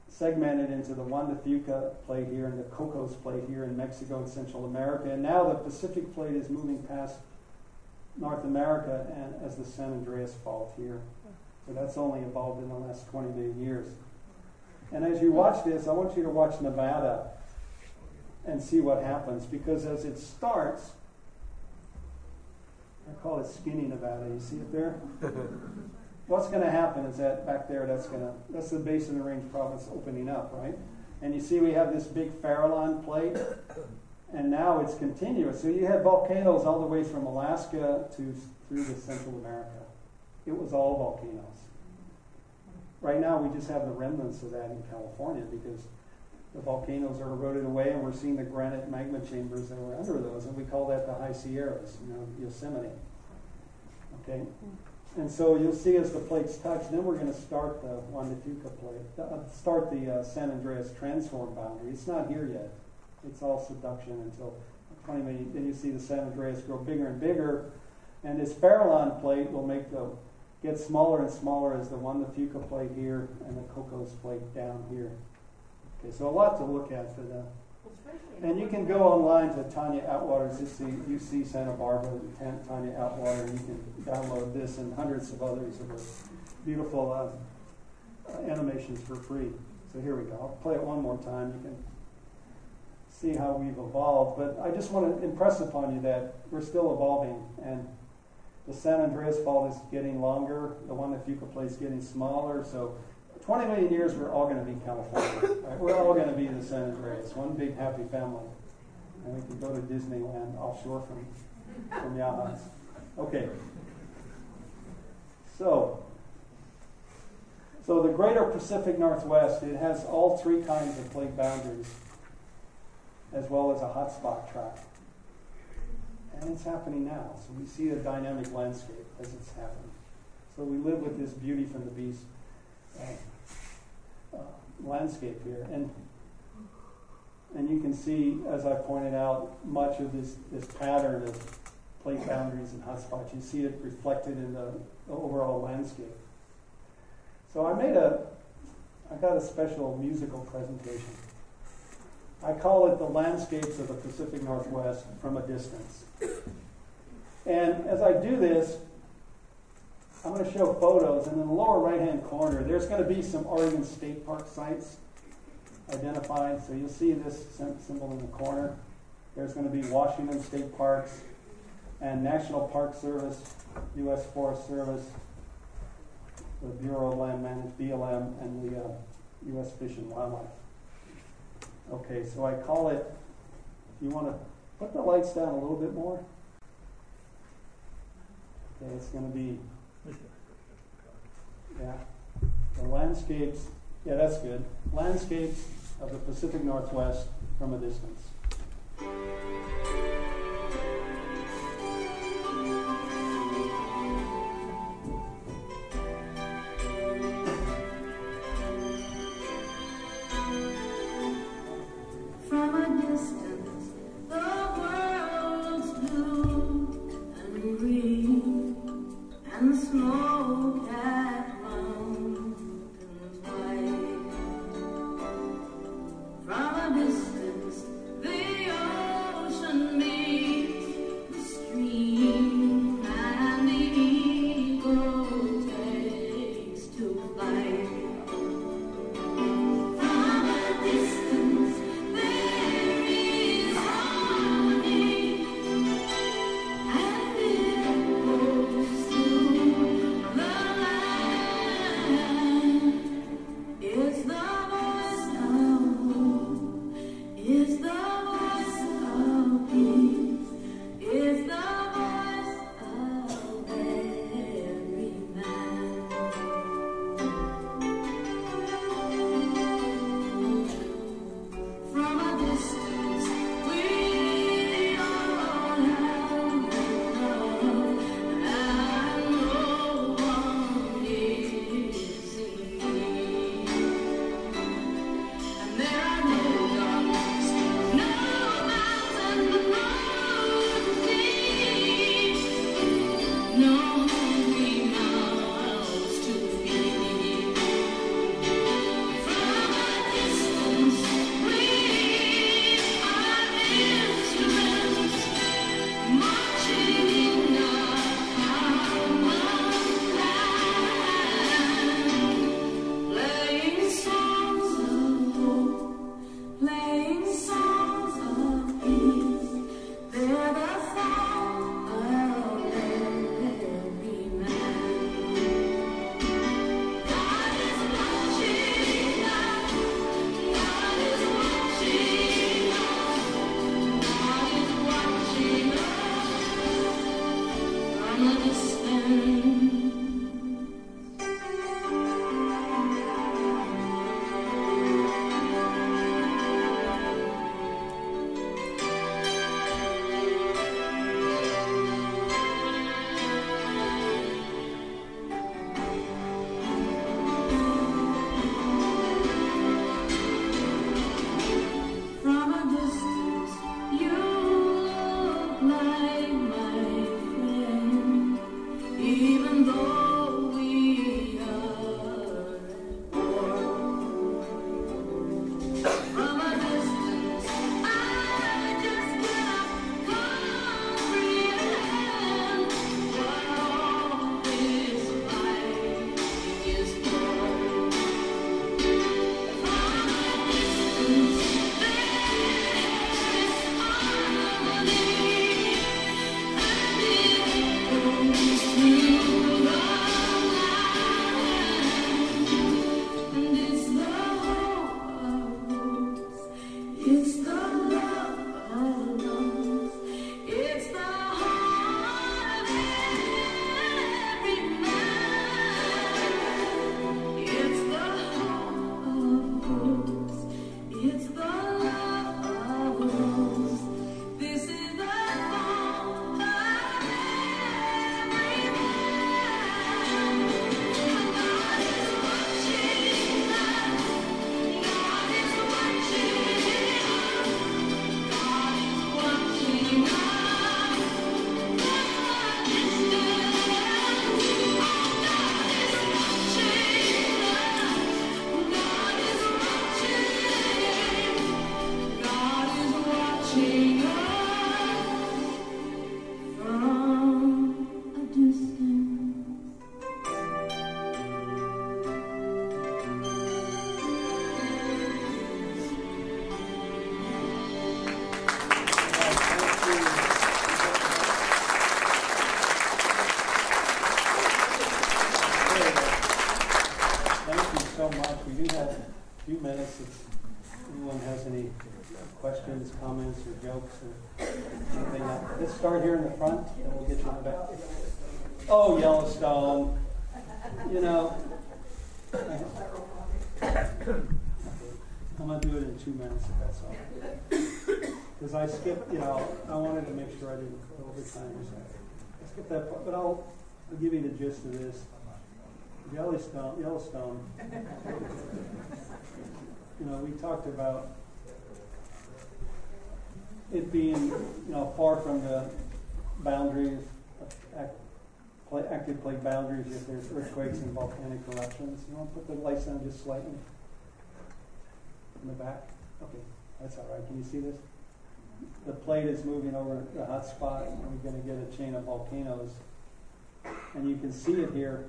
segmented into the Juan de Fuca plate here and the Cocos plate here in Mexico and Central America. And now the Pacific plate is moving past North America and as the San Andreas fault here. So that's only evolved in the last 20 million years. And as you watch this, I want you to watch Nevada and see what happens because as it starts, I call it skinny Nevada. You see it there? What's going to happen is that back there, that's going to that's the Basin of the Range province opening up, right? And you see we have this big Farallon plate, and now it's continuous. So you have volcanoes all the way from Alaska to through to Central America. It was all volcanoes. Right now, we just have the remnants of that in California because the volcanoes are eroded away, and we're seeing the granite magma chambers that were under those, and we call that the High Sierras, you know, Yosemite. Okay, and so you'll see as the plates touch, then we're going to start the Juan de Fuca plate, uh, start the uh, San Andreas transform boundary. It's not here yet; it's all subduction until 20 million. Then you see the San Andreas grow bigger and bigger, and this Farallon plate will make the get smaller and smaller as the Juan de Fuca plate here and the Cocos plate down here. Okay, so a lot to look at for that. And you can go online to Tanya Atwater's UC Santa Barbara, Tanya Atwater, and you can download this and hundreds of others of the beautiful uh, animations for free. So here we go. I'll play it one more time. You can see how we've evolved. But I just want to impress upon you that we're still evolving. And the San Andreas fault is getting longer. The Juan de Fuca plate is getting smaller. So 20 million years, we're all going to be California. Right? We're all going to be the San Andreas, one big happy family. And we can go to Disneyland offshore from, from Yachats. Okay. So, So the greater Pacific Northwest, it has all three kinds of plate boundaries, as well as a hotspot track. And it's happening now. So we see a dynamic landscape as it's happening. So we live with this beauty from the beast landscape here. And and you can see, as I pointed out, much of this, this pattern of plate boundaries and hotspots. You see it reflected in the, the overall landscape. So I made a, I got a special musical presentation. I call it the landscapes of the Pacific Northwest from a distance. And as I do this, I'm going to show photos, and in the lower right hand corner, there's going to be some Oregon State Park sites identified. So you'll see this symbol in the corner. There's going to be Washington State Parks and National Park Service, U.S. Forest Service, the Bureau of Land Management, BLM, and the uh, U.S. Fish and Wildlife. Okay, so I call it, if you want to put the lights down a little bit more. Okay, it's going to be, yeah, the landscapes, yeah, that's good. Landscapes of the Pacific Northwest from a distance. Questions, comments, or jokes or anything. else. Let's start here in the front and we'll get you in the back. Oh, Yellowstone. You know, I'm gonna do it in two minutes if that's all. Because I skipped, you know, I wanted to make sure I didn't go over time. so I skipped that part, but I'll, I'll give you the gist of this. Yellowstone, Yellowstone. You know, we talked about it being, you know, far from the boundaries, act- active plate boundaries if there's earthquakes and volcanic eruptions. You want to put the lights on just slightly? In the back? Okay, that's all right. Can you see this? The plate is moving over the hot spot, and we're going to get a chain of volcanoes. And you can see it here,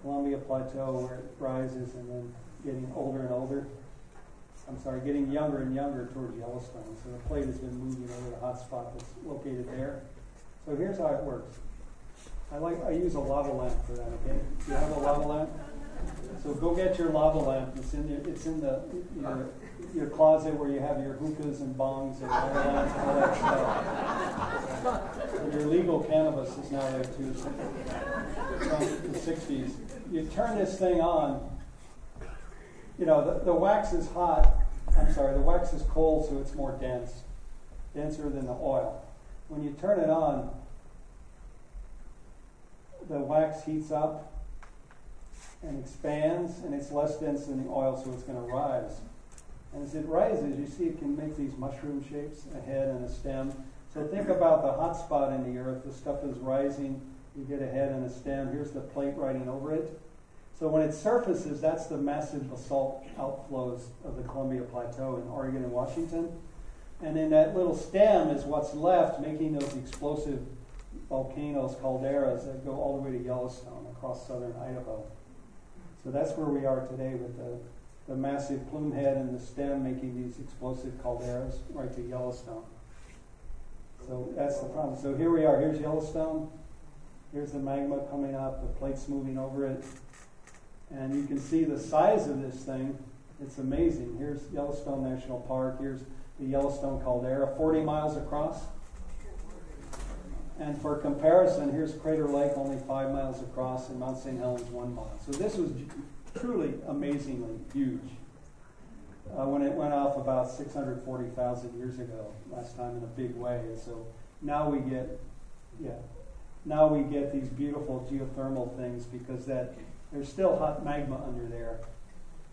Columbia Plateau, where it rises and then getting older and older. I'm sorry, getting younger and younger towards Yellowstone. So the plate has been moving over the hot spot that's located there. So here's how it works. I like I use a lava lamp for that. Okay, do you have a lava lamp? So go get your lava lamp. It's in your, it's in the your, your closet where you have your hookahs and bongs and lava lamps and all that stuff. And your legal cannabis is now there too. From the '60s. You turn this thing on. You know the, the wax is hot. I'm sorry, the wax is cold, so it's more dense, denser than the oil. When you turn it on, the wax heats up and expands, and it's less dense than the oil, so it's going to rise. And as it rises, you see it can make these mushroom shapes, a head and a stem. So think about the hot spot in the earth. The stuff is rising. You get a head and a stem. Here's the plate riding over it. So when it surfaces, that's the massive basalt outflows of the Columbia Plateau in Oregon and Washington. And then that little stem is what's left, making those explosive volcanoes, calderas, that go all the way to Yellowstone across southern Idaho. So that's where we are today with the, the massive plume head and the stem making these explosive calderas right to Yellowstone. So that's the problem. So here we are. Here's Yellowstone. Here's the magma coming up. The plate's moving over it. And you can see the size of this thing. It's amazing. Here's Yellowstone National Park. Here's the Yellowstone Caldera, 40 miles across. And for comparison, here's Crater Lake, only five miles across, and Mount St. Helens, one mile. So this was truly amazingly huge. Uh, when it went off about 640,000 years ago, last time in a big way. And so now we get, yeah, now we get these beautiful geothermal things because that there's still hot magma under there.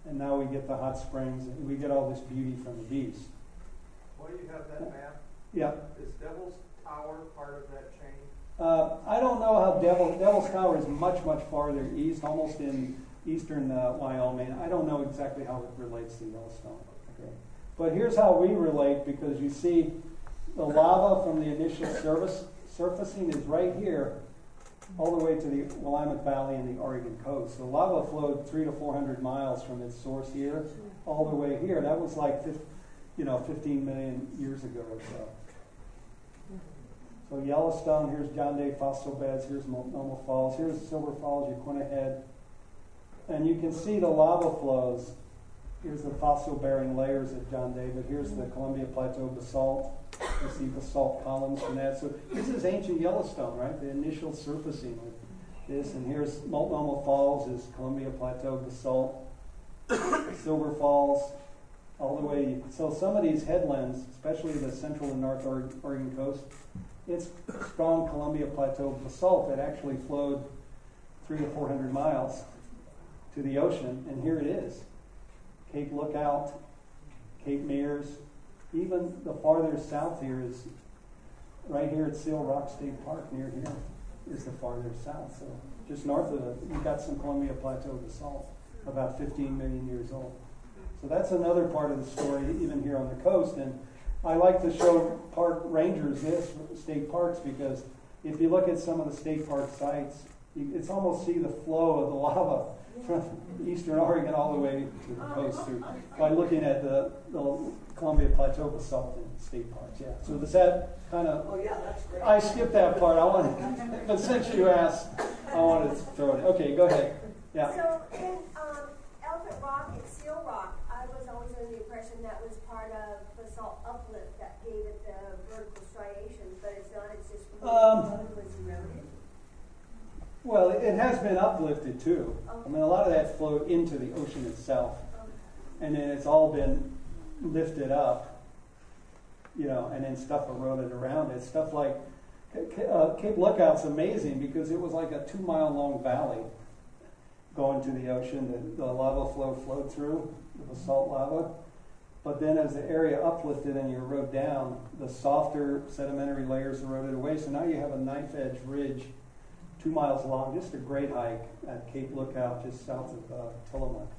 And now we get the hot springs, and we get all this beauty from the beast. Well, you have that map. Yeah. Is Devil's Tower part of that chain? Uh, I don't know how Devil, Devil's Tower is much, much farther east, almost in eastern uh, Wyoming. I don't know exactly how it relates to Yellowstone. Okay. But here's how we relate because you see the lava from the initial service, surfacing is right here, all the way to the Willamette Valley and the Oregon coast. The lava flowed three to 400 miles from its source here, all the way here. That was like, you know, 15 million years ago or so. So Yellowstone, here's John Day fossil beds, here's Multnomah Falls, here's Silver Falls, Yaquina Head. And you can see the lava flows. Here's the fossil bearing layers at John Day, but here's the Columbia Plateau basalt. You see basalt columns from that. So this is ancient Yellowstone, right? The initial surfacing of this. And here's Multnomah Falls is Columbia Plateau basalt. Silver Falls, all the way. So some of these headlands, especially the central and north Oregon coast, it's strong Columbia Plateau basalt that actually flowed three to four hundred miles to the ocean, and here it is. Cape Lookout, Cape Meares, even the farther south here is right here at Seal Rock State Park near here is the farther south. So just north of it, you've got some Columbia Plateau basalt, about 15 million years old. So that's another part of the story, even here on the coast. And I like to show park rangers this, state parks, because if you look at some of the state park sites, you, it's almost see the flow of the lava from eastern Oregon all the way to the oh, coast through, by looking at the, the Columbia Plateau basalt in state parks. Yeah. So does that kind of? Oh yeah, that's great. I skipped that part. I wanted, but since you asked, I wanted to throw it. Okay, go ahead. Yeah. So in um, Elephant Rock and Seal Rock, I was always under the impression that was part of basalt uplift that gave it the vertical striations, but it's not. It's just um, well, it has been uplifted too. I mean, a lot of that flowed into the ocean itself, and then it's all been lifted up, you know, and then stuff eroded around it. Stuff like uh, Cape Lookout's amazing because it was like a two mile long valley going to the ocean. The, the lava flow flowed through, the basalt lava. But then as the area uplifted and you erode down, the softer sedimentary layers eroded away. So now you have a knife edge ridge two miles long, just a great hike at Cape Lookout, just south of uh, Tillamook.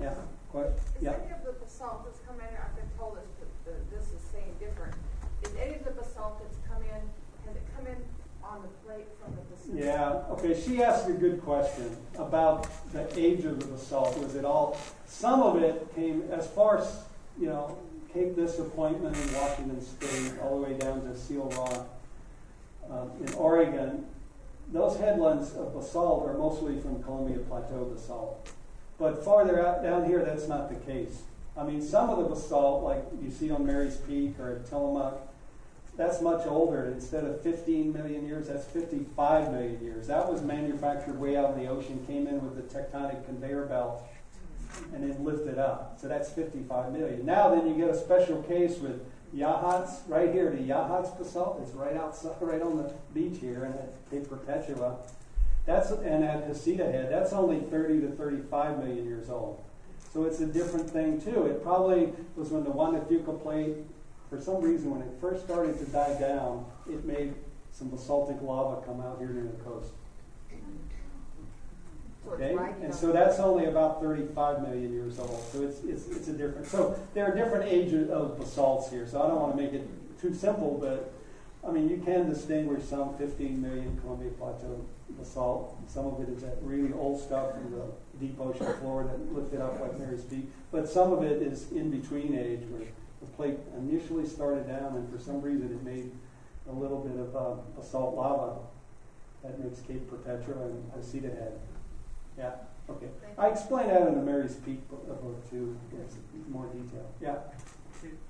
Yeah, quite, Is yeah. any of the basalt that's come in, I've been told this, the- this is saying different. Is any of the basalt that's come in, has it come in on the plate from the Pacific? Yeah, okay, she asked a good question about the age of the basalt. Was it all, some of it came as far as, you know, Cape Disappointment in Washington State, all the way down to Seal Rock uh, in Oregon. Those headlands of basalt are mostly from Columbia Plateau basalt. But farther out down here, that's not the case. I mean, some of the basalt, like you see on Mary's Peak or at Tillamook, that's much older. Instead of 15 million years, that's 55 million years. That was manufactured way out in the ocean, came in with the tectonic conveyor belt, and then lifted up. So that's 55 million. Now then you get a special case with Yachats, right here, the Yachats basalt. It's right outside, right on the beach here, and at Cape Perpetua. That's and at Heceta Head, that's only 30 to 35 million years old. So it's a different thing too. It probably was when the Juan de Fuca plate, for some reason, when it first started to die down, it made some basaltic lava come out here near the coast. Okay, and so that's only about 35 million years old. So it's, it's, it's a different. So there are different ages of basalts here. So I don't want to make it too simple, but I mean you can distinguish some 15 million Columbia Plateau basalt. Some of it is that really old stuff from the deep ocean floor that lifted up like Mary's Peak. But some of it is in between age where the plate initially started down and for some reason it made a little bit of uh, basalt lava that makes Cape Perpetua and Heceta Head. Yeah, okay. I explained that in the Mary's Peak book, uh, book too, in more detail. Yeah.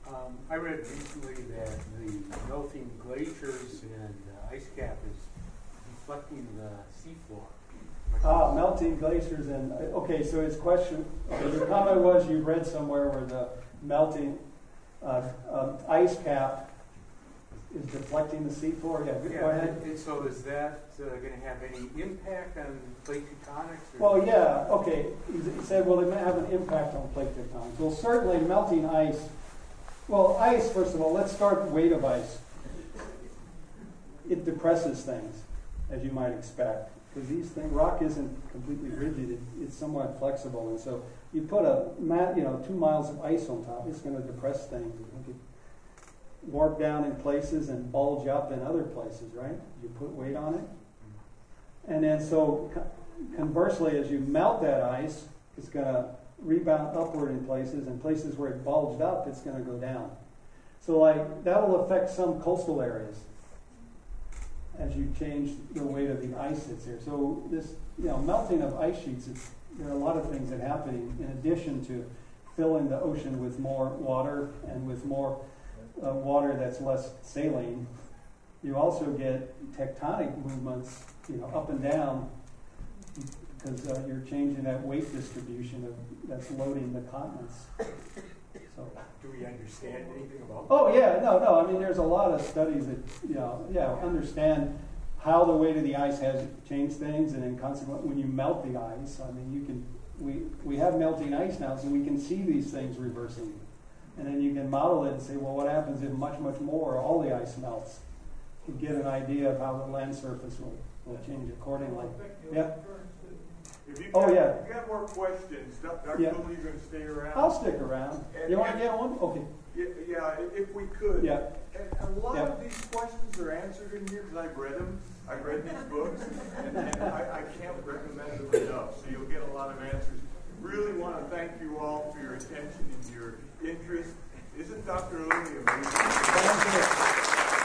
Um, I read recently that the melting glaciers and uh, ice cap is reflecting the seafloor. Ah, melting glaciers and, uh, okay, so his question, okay, the comment was you read somewhere where the melting uh, um, ice cap is deflecting the seafloor. Yeah, go- go Yeah, ahead. and so is that uh, going to have any impact on plate tectonics? or- Well, yeah, okay. He he said, well, it may have an impact on plate tectonics. Well, certainly melting ice. Well, ice, first of all, let's start weight of ice. It depresses things, as you might expect, because these things, rock isn't completely rigid. It, it's somewhat flexible, and so you put a mat, you know, two miles of ice on top, it's going to depress things. Warp down in places and bulge up in other places, right? You put weight on it. And then so conversely, as you melt that ice, it's going to rebound upward in places, and places where it bulged up, it's going to go down. So like that will affect some coastal areas as you change the weight of the ice that's here. So this, you know, melting of ice sheets, it's, there are a lot of things that happen in addition to filling the ocean with more water and with more uh, water that's less saline. You also get tectonic movements, you know, up and down because uh, you're changing that weight distribution of that's loading the continents. So. Do we understand anything about Oh yeah, no, no. I mean, there's a lot of studies that you know, yeah, understand how the weight of the ice has changed things, and then consequently, when you melt the ice, I mean, you can we we have melting ice now, so we can see these things reversing, and then you can model it and say, well, what happens if much, much more, all the ice melts? To get an idea of how the land surface will, will change accordingly. Yeah. If you Oh, got, yeah. if you got more questions, Dr. Yeah. Dooley, you gonna stay around? I'll stick around. You want to get one? Okay. Yeah, yeah, if we could. Yeah. And a lot Yeah. of these questions are answered in here because I've read them. I've read these books, and, and I, I can't recommend them enough. So you'll get a lot of answers. Really want to thank you all for your attention and your interest. Isn't Dr. Dooley amazing?